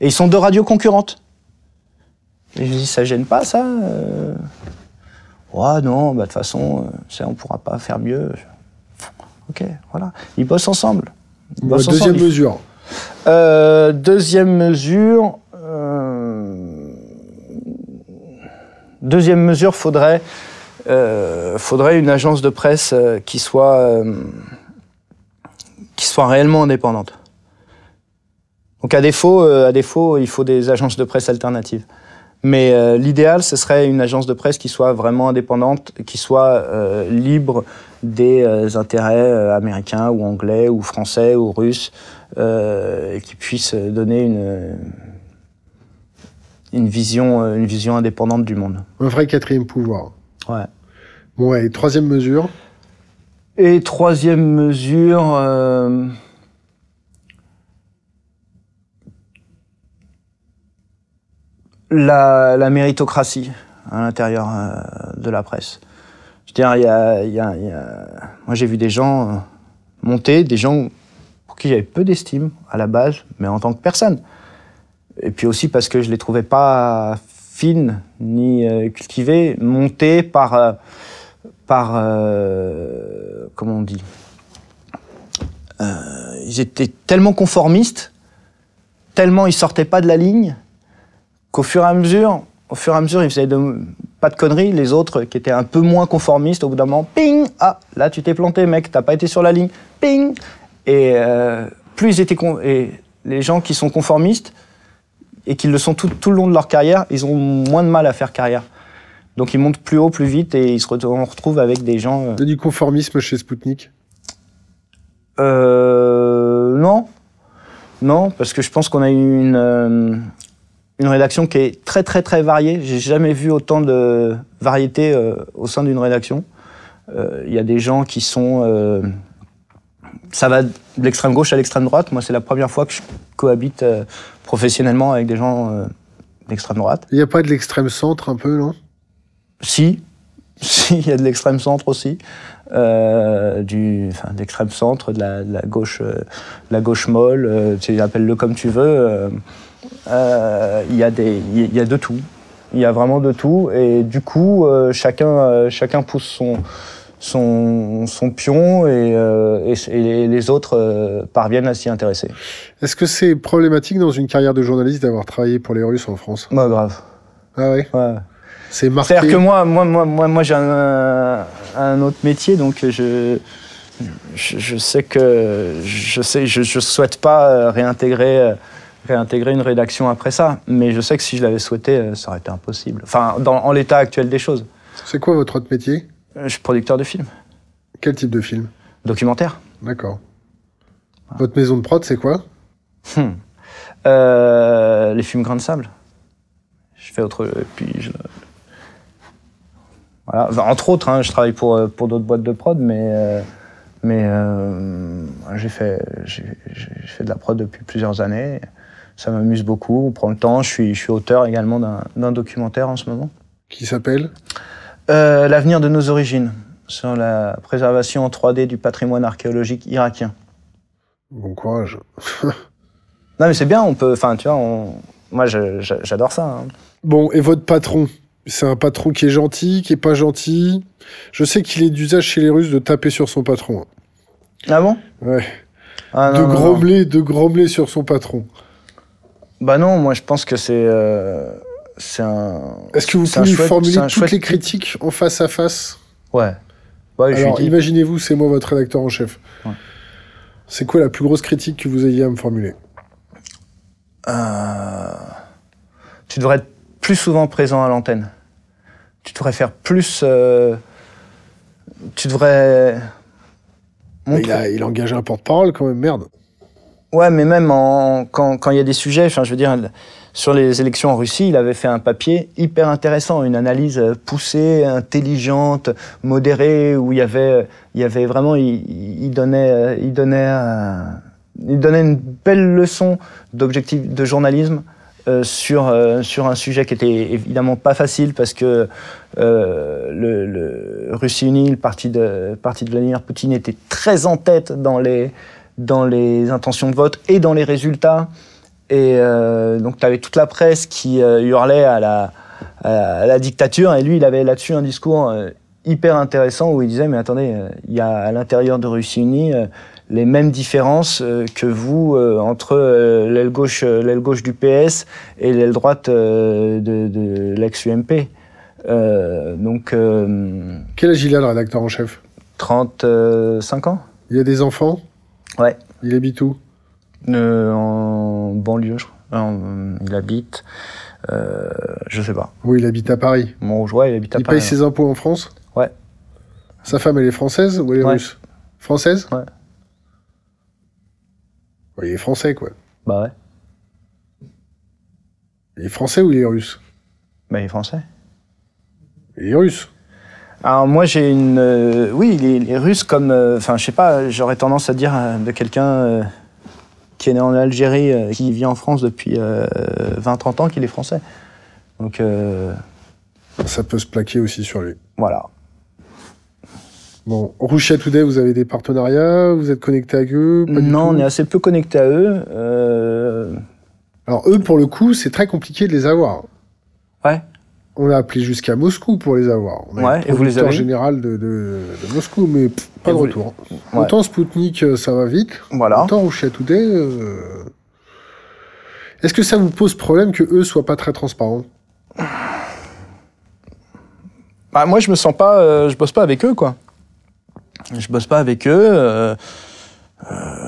Et ils sont deux radios concurrentes. Et je dis, ça gêne pas ça euh Ouais, non, bah, de toute façon, euh, ça, on pourra pas faire mieux. Ok, voilà. Ils bossent ensemble. Sans deuxième mesure. Euh, deuxième mesure. euh, deuxième mesure, faudrait, euh, faudrait une agence de presse euh, qui soit, euh, qui soit réellement indépendante. Donc à défaut, euh, à défaut, il faut des agences de presse alternatives. Mais euh, l'idéal, ce serait une agence de presse qui soit vraiment indépendante, qui soit euh, libre des euh, intérêts américains ou anglais ou français ou russes, et qui puisse donner une, une, vision, une vision indépendante du monde. Un vrai quatrième pouvoir. Ouais. Bon, et troisième mesure? Et troisième mesure, la, méritocratie à l'intérieur euh, de la presse. Je veux dire, il y a, moi j'ai vu des gens euh, monter, des gens pour qui j'avais peu d'estime à la base, mais en tant que personne. Et puis aussi parce que je les trouvais pas fines ni euh, cultivées, monter par par comment on dit ils étaient tellement conformistes tellement ils sortaient pas de la ligne qu'au fur et à mesure au fur et à mesure ils faisaient de- pas de conneries les autres qui étaient un peu moins conformistes au bout d'un moment ping ah là tu t'es planté mec t'as pas été sur la ligne ping et euh, plus ils étaient con- et les gens qui sont conformistes et qui le sont tout, tout le long de leur carrière ils ont moins de mal à faire carrière donc ils montent plus haut, plus vite et ils se re- on retrouve avec des gens. euh, du conformisme chez Spoutnik? Euh, non, non, parce que je pense qu'on a eu une euh, une rédaction qui est très très très variée. J'ai jamais vu autant de variété euh, au sein d'une rédaction. Euh, Il y a des gens qui sont euh, ça va de l'extrême gauche à l'extrême droite. Moi, c'est la première fois que je cohabite professionnellement avec des gens d'extrême droite. Il n'y a pas de l'extrême centre un peu, non? Si, si, il y a de l'extrême centre aussi, euh, du, enfin, d'extrême centre, de la, de la gauche, euh, de la gauche molle, euh, tu appelles-le comme tu veux. Euh, Il y a des, il y a de tout. Il y a vraiment de tout, et du coup, euh, chacun, euh, chacun pousse son, son, son pion, et, euh, et, et les- autres euh, parviennent à s'y intéresser. Est-ce que c'est problématique dans une carrière de journaliste d'avoir travaillé pour les Russes en France? Bah grave. Ah ouais? Ouais. C'est marqué. C'est-à-dire que moi, moi, moi, moi, moi j'ai un, un autre métier, donc je, je, je sais que je sais, je, je souhaite pas réintégrer, réintégrer une rédaction après ça, mais je sais que si je l'avais souhaité, euh, ça aurait été impossible. Enfin, dans, en l'état actuel des choses. C'est quoi votre autre métier? Euh, Je suis producteur de films, Quel type de film? Documentaire. D'accord. Votre maison de prod, c'est quoi? Hmm. Euh, les films grains de sable. Je fais autre. et Puis je- Voilà. Enfin, entre autres, hein, je travaille pour, pour d'autres boîtes de prod, mais, euh, mais euh, j'ai fait, j'ai j'ai fait de la prod depuis plusieurs années. Ça m'amuse beaucoup, on prend le temps. Je suis, je suis auteur également d'un documentaire en ce moment. Qui s'appelle? Euh, L'avenir de nos origines, sur la préservation en 3D du patrimoine archéologique irakien. Bon courage. Non, mais c'est bien, on peut. Enfin, tu vois, on- moi, j'adore ça. hein. Bon, et votre patron? C'est un patron qui est gentil, qui est pas gentil? Je sais qu'il est d'usage chez les Russes de taper sur son patron. Ah bon? Ouais. Ah, de non, non, non. gromeler, de gromeler sur son patron. Bah non, moi je pense que c'est euh, c'est un. Est-ce que vous pouvez chouette- formuler toutes chouette les critiques en face à face? Ouais. Alors, imaginez-vous, c'est moi votre rédacteur en chef. Ouais. C'est quoi la plus grosse critique que vous ayez à me formuler? Euh, tu devrais être plus souvent présent à l'antenne. Tu devrais faire plus. euh, Tu devrais. Bah, il, a, il a engagé un porte-parole quand même, merde. Ouais, mais même en, quand il y a des sujets, enfin, je veux dire, sur les élections en Russie, il avait fait un papier hyper intéressant, une analyse euh, poussée, intelligente, modérée, où il y avait, il y avait vraiment, il, donnait, il donnait, euh, il donnait une belle leçon d'objectif de journalisme. euh, sur, euh, sur un sujet qui était évidemment pas facile parce que euh, le, le Russie unie, le parti de, parti de Vladimir Poutine était très en tête dans les, dans les intentions de vote et dans les résultats. Et euh, donc, tu avais toute la presse qui euh, hurlait à la, à la dictature. Et lui, il avait là-dessus un discours euh, hyper intéressant où il disait Mais attendez, il y a à l'intérieur de Russie Unie, les mêmes différences que vous entre l'aile gauche, l'aile gauche du PS et l'aile droite de, de l'ex-UMP. donc. Quel âge il a, le rédacteur en chef? 35 ans. Il a des enfants? Ouais. Il habite où? En banlieue, je crois. il habite. je sais pas. Oui, il habite à Paris. Montjoie, il habite à il Paris. Il paye ses impôts en France? Ouais. Sa femme, elle est française ou elle est russe? Française? Ouais. il est français, quoi. Bah ouais. Il est français ou il est russe? Bah il est français. Il est russe. Alors moi j'ai une... Euh, oui, il est, russe comme... Euh, enfin je sais pas, j'aurais tendance à dire euh, de quelqu'un qui est né en Algérie, qui vit en France depuis 20-30 ans, qu'il est français. Donc... Ça peut se plaquer aussi sur lui. Voilà. Bon, Rouchet Today, vous avez des partenariats? Vous êtes connecté à eux? Non, on est assez peu connecté à eux. Euh. Alors eux, pour le coup, c'est très compliqué de les avoir. Ouais. On a appelé jusqu'à Moscou pour les avoir. On ouais, et vous les avez général de, de, Moscou, mais pas de retour. Autant Spoutnik, euh, ça va vite. Voilà. Autant Rouchet Today... Euh... Est-ce que ça vous pose problème que eux soient pas très transparents? Bah, moi, je me sens pas, euh, je bosse pas avec eux, quoi. Je bosse pas avec eux. Euh, euh,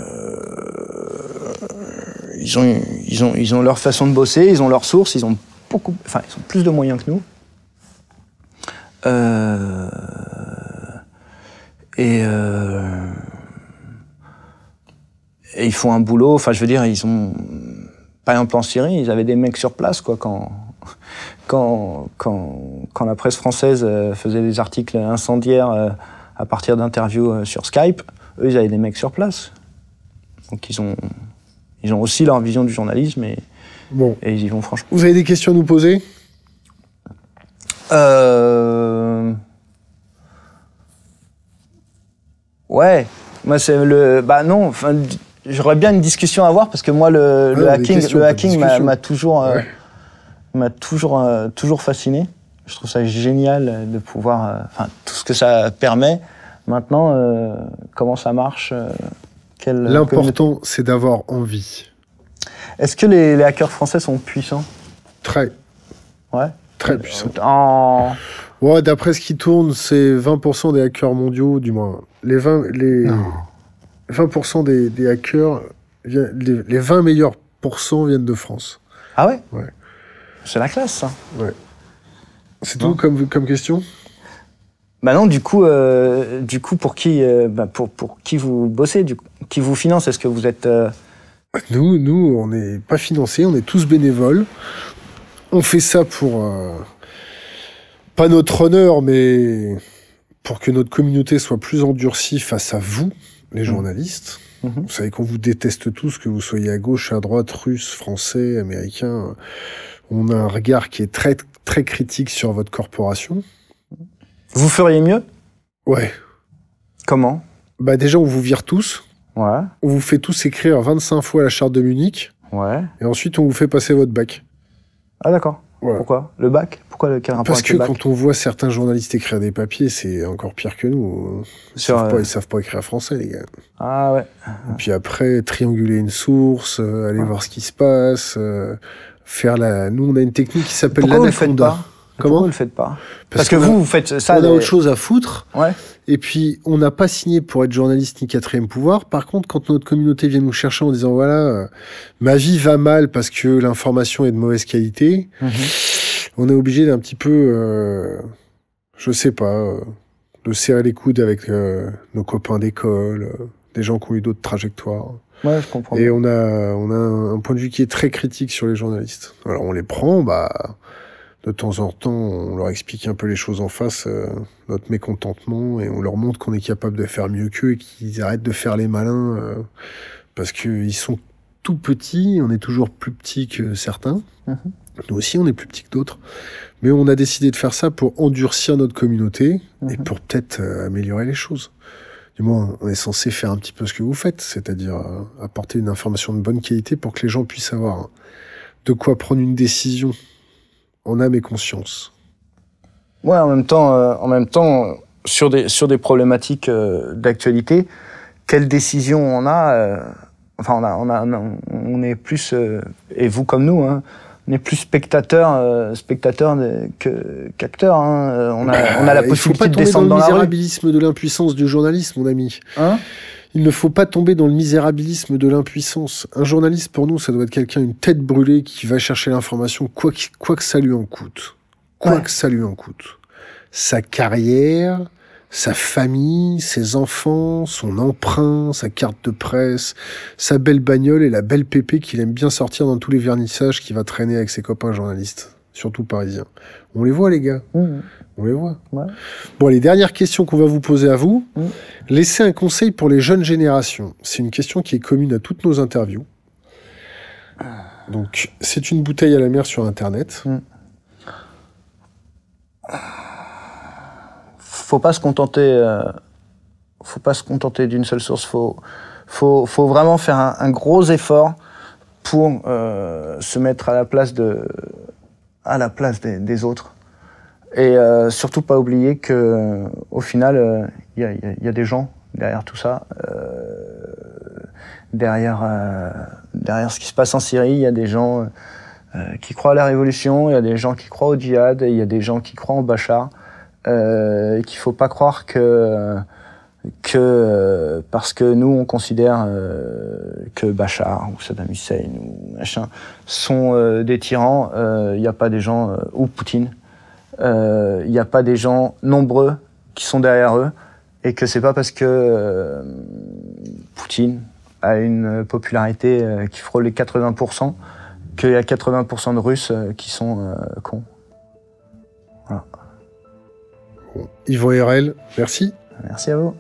ils, ont, ils, ont, ils ont leur façon de bosser, ils ont leurs sources, ils ont enfin, ils ont plus de moyens que nous. Euh, et, et, ils font un boulot. Enfin, je veux dire, ils ont, par exemple en Syrie, ils avaient des mecs sur place, quoi, quand. Quand, quand, la presse française faisait des articles incendiaires à partir d'interviews euh, sur Skype, eux, ils avaient des mecs sur place. Donc ils ont, ils ont aussi leur vision du journalisme bon. et ils y vont franchement. Vous avez des questions à nous poser? Euh... Ouais, moi c'est le. Bah non, enfin, j'aurais bien une discussion à avoir parce que moi le, le hacking, le hacking m'a toujours, euh, m'a toujours, euh, toujours fasciné. Je trouve ça génial de pouvoir, euh, enfin, tout ce que ça permet. Maintenant, euh, comment ça marche euh, L'important, c'est d'avoir envie. Est-ce que les, hackers français sont puissants Très. Ouais. Très puissants. En... Ouais, d'après ce qui tourne, c'est 20% des hackers mondiaux, du moins. Les 20, les 20% des, hackers, les, les 20 meilleurs pourcents viennent de France. Ah ouais Ouais. C'est la classe, ça. Ouais. C'est tout comme, comme question? Bah non, du coup, euh, du coup, pour qui, euh, bah pour, pour qui vous bossez, du qui vous finance? Est-ce que vous êtes euh, Nous, nous, on n'est pas financés, on est tous bénévoles. On fait ça pour pas notre honneur, mais pour que notre communauté soit plus endurcie face à vous, les mmh. journalistes. Mmh. Vous savez qu'on vous déteste tous, que vous soyez à gauche, à droite, russe, français, américain. On a un regard qui est très très critique sur votre corporation. Vous feriez mieux? Ouais. Comment? Bah déjà, on vous vire tous. Ouais. On vous fait tous écrire 25 fois la charte de Munich. Ouais. Et ensuite, on vous fait passer votre bac. Ah d'accord. Pourquoi? Le bac? Pourquoi le quel Parce que quand on voit certains journalistes écrire des papiers, c'est encore pire que nous. Ils, savent pas, ils savent pas écrire français, les gars. Ah ouais. Et puis après, trianguler une source, euh, aller voir ce qui se passe, euh, faire la. Nous, on a une technique qui s'appelle l'anaconda. Comment? vous le faites pas? Parce, que vous, vous faites ça. On a autre chose à foutre. Ouais. Et puis, on n'a pas signé pour être journaliste ni quatrième pouvoir. Par contre, quand notre communauté vient nous chercher en disant voilà, euh, ma vie va mal parce que l'information est de mauvaise qualité, mhm. on est obligé d'un petit peu, euh, je sais pas, euh, de serrer les coudes avec euh, nos copains d'école, des gens qui ont eu d'autres trajectoires. Ouais, je comprends. Et on a, on a un point de vue qui est très critique sur les journalistes. Alors, on les prend, bah de temps en temps, on leur explique un peu les choses en face, euh, notre mécontentement, et on leur montre qu'on est capable de faire mieux qu'eux et qu'ils arrêtent de faire les malins, euh, parce qu'ils sont tout petits, on est toujours plus petits que certains. Mhm. Nous aussi, on est plus petits que d'autres. Mais on a décidé de faire ça pour endurcir notre communauté et mhm. pour peut-être euh, améliorer les choses. Du moins, on est censé faire un petit peu ce que vous faites, c'est-à-dire apporter une information de bonne qualité pour que les gens puissent avoir de quoi prendre une décision en âme et conscience. Ouais, en même temps, euh, en même temps sur, des, sur des problématiques euh, d'actualité, quelle décision on a. enfin, on, a, on, a, on est plus, et vous comme nous, hein, on est plus spectateur, spectateur que qu'acteur. Hein. On, a, on a la possibilité de descendre dans, le misérabilisme de l'impuissance du journaliste, mon ami. Hein? Il ne faut pas tomber dans le misérabilisme de l'impuissance. Un journaliste, pour nous, ça doit être quelqu'un, une tête brûlée, qui va chercher l'information, quoi, quoi que ça lui en coûte. Quoi que ça lui en coûte. Sa carrière, sa famille, ses enfants, son emprunt, sa carte de presse, sa belle bagnole et la belle pépé qu'il aime bien sortir dans tous les vernissages qu'il va traîner avec ses copains journalistes, surtout parisiens. On les voit, les gars. Mmh. On les voit. Bon, les dernières questions qu'on va vous poser à vous. Mmh. Laissez un conseil pour les jeunes générations. C'est une question qui est commune à toutes nos interviews. Donc, c'est une bouteille à la mer sur Internet. Mmh. Faut pas se contenter. Euh, faut pas se contenter d'une seule source. Faut, faut, faut vraiment faire un, gros effort pour euh, se mettre à la place de, à la place des autres et euh, surtout pas oublier que euh, au final, il euh, y, y, a des gens derrière tout ça. derrière, derrière ce qui se passe en Syrie, il y a des gens qui croient à la révolution, il y a des gens qui croient au djihad, il y a des gens qui croient en Bachar. Euh, et qu'il faut pas croire que que parce que nous on considère que Bachar ou Saddam Hussein ou machin sont des tyrans, il n'y a pas des gens ou Poutine il euh, n'y a pas des gens nombreux qui sont derrière eux et que c'est pas parce que euh, Poutine a une popularité euh, qui frôle les 80% qu'il y a 80% de Russes qui sont cons. Voilà. Yvon RL, merci. Merci à vous.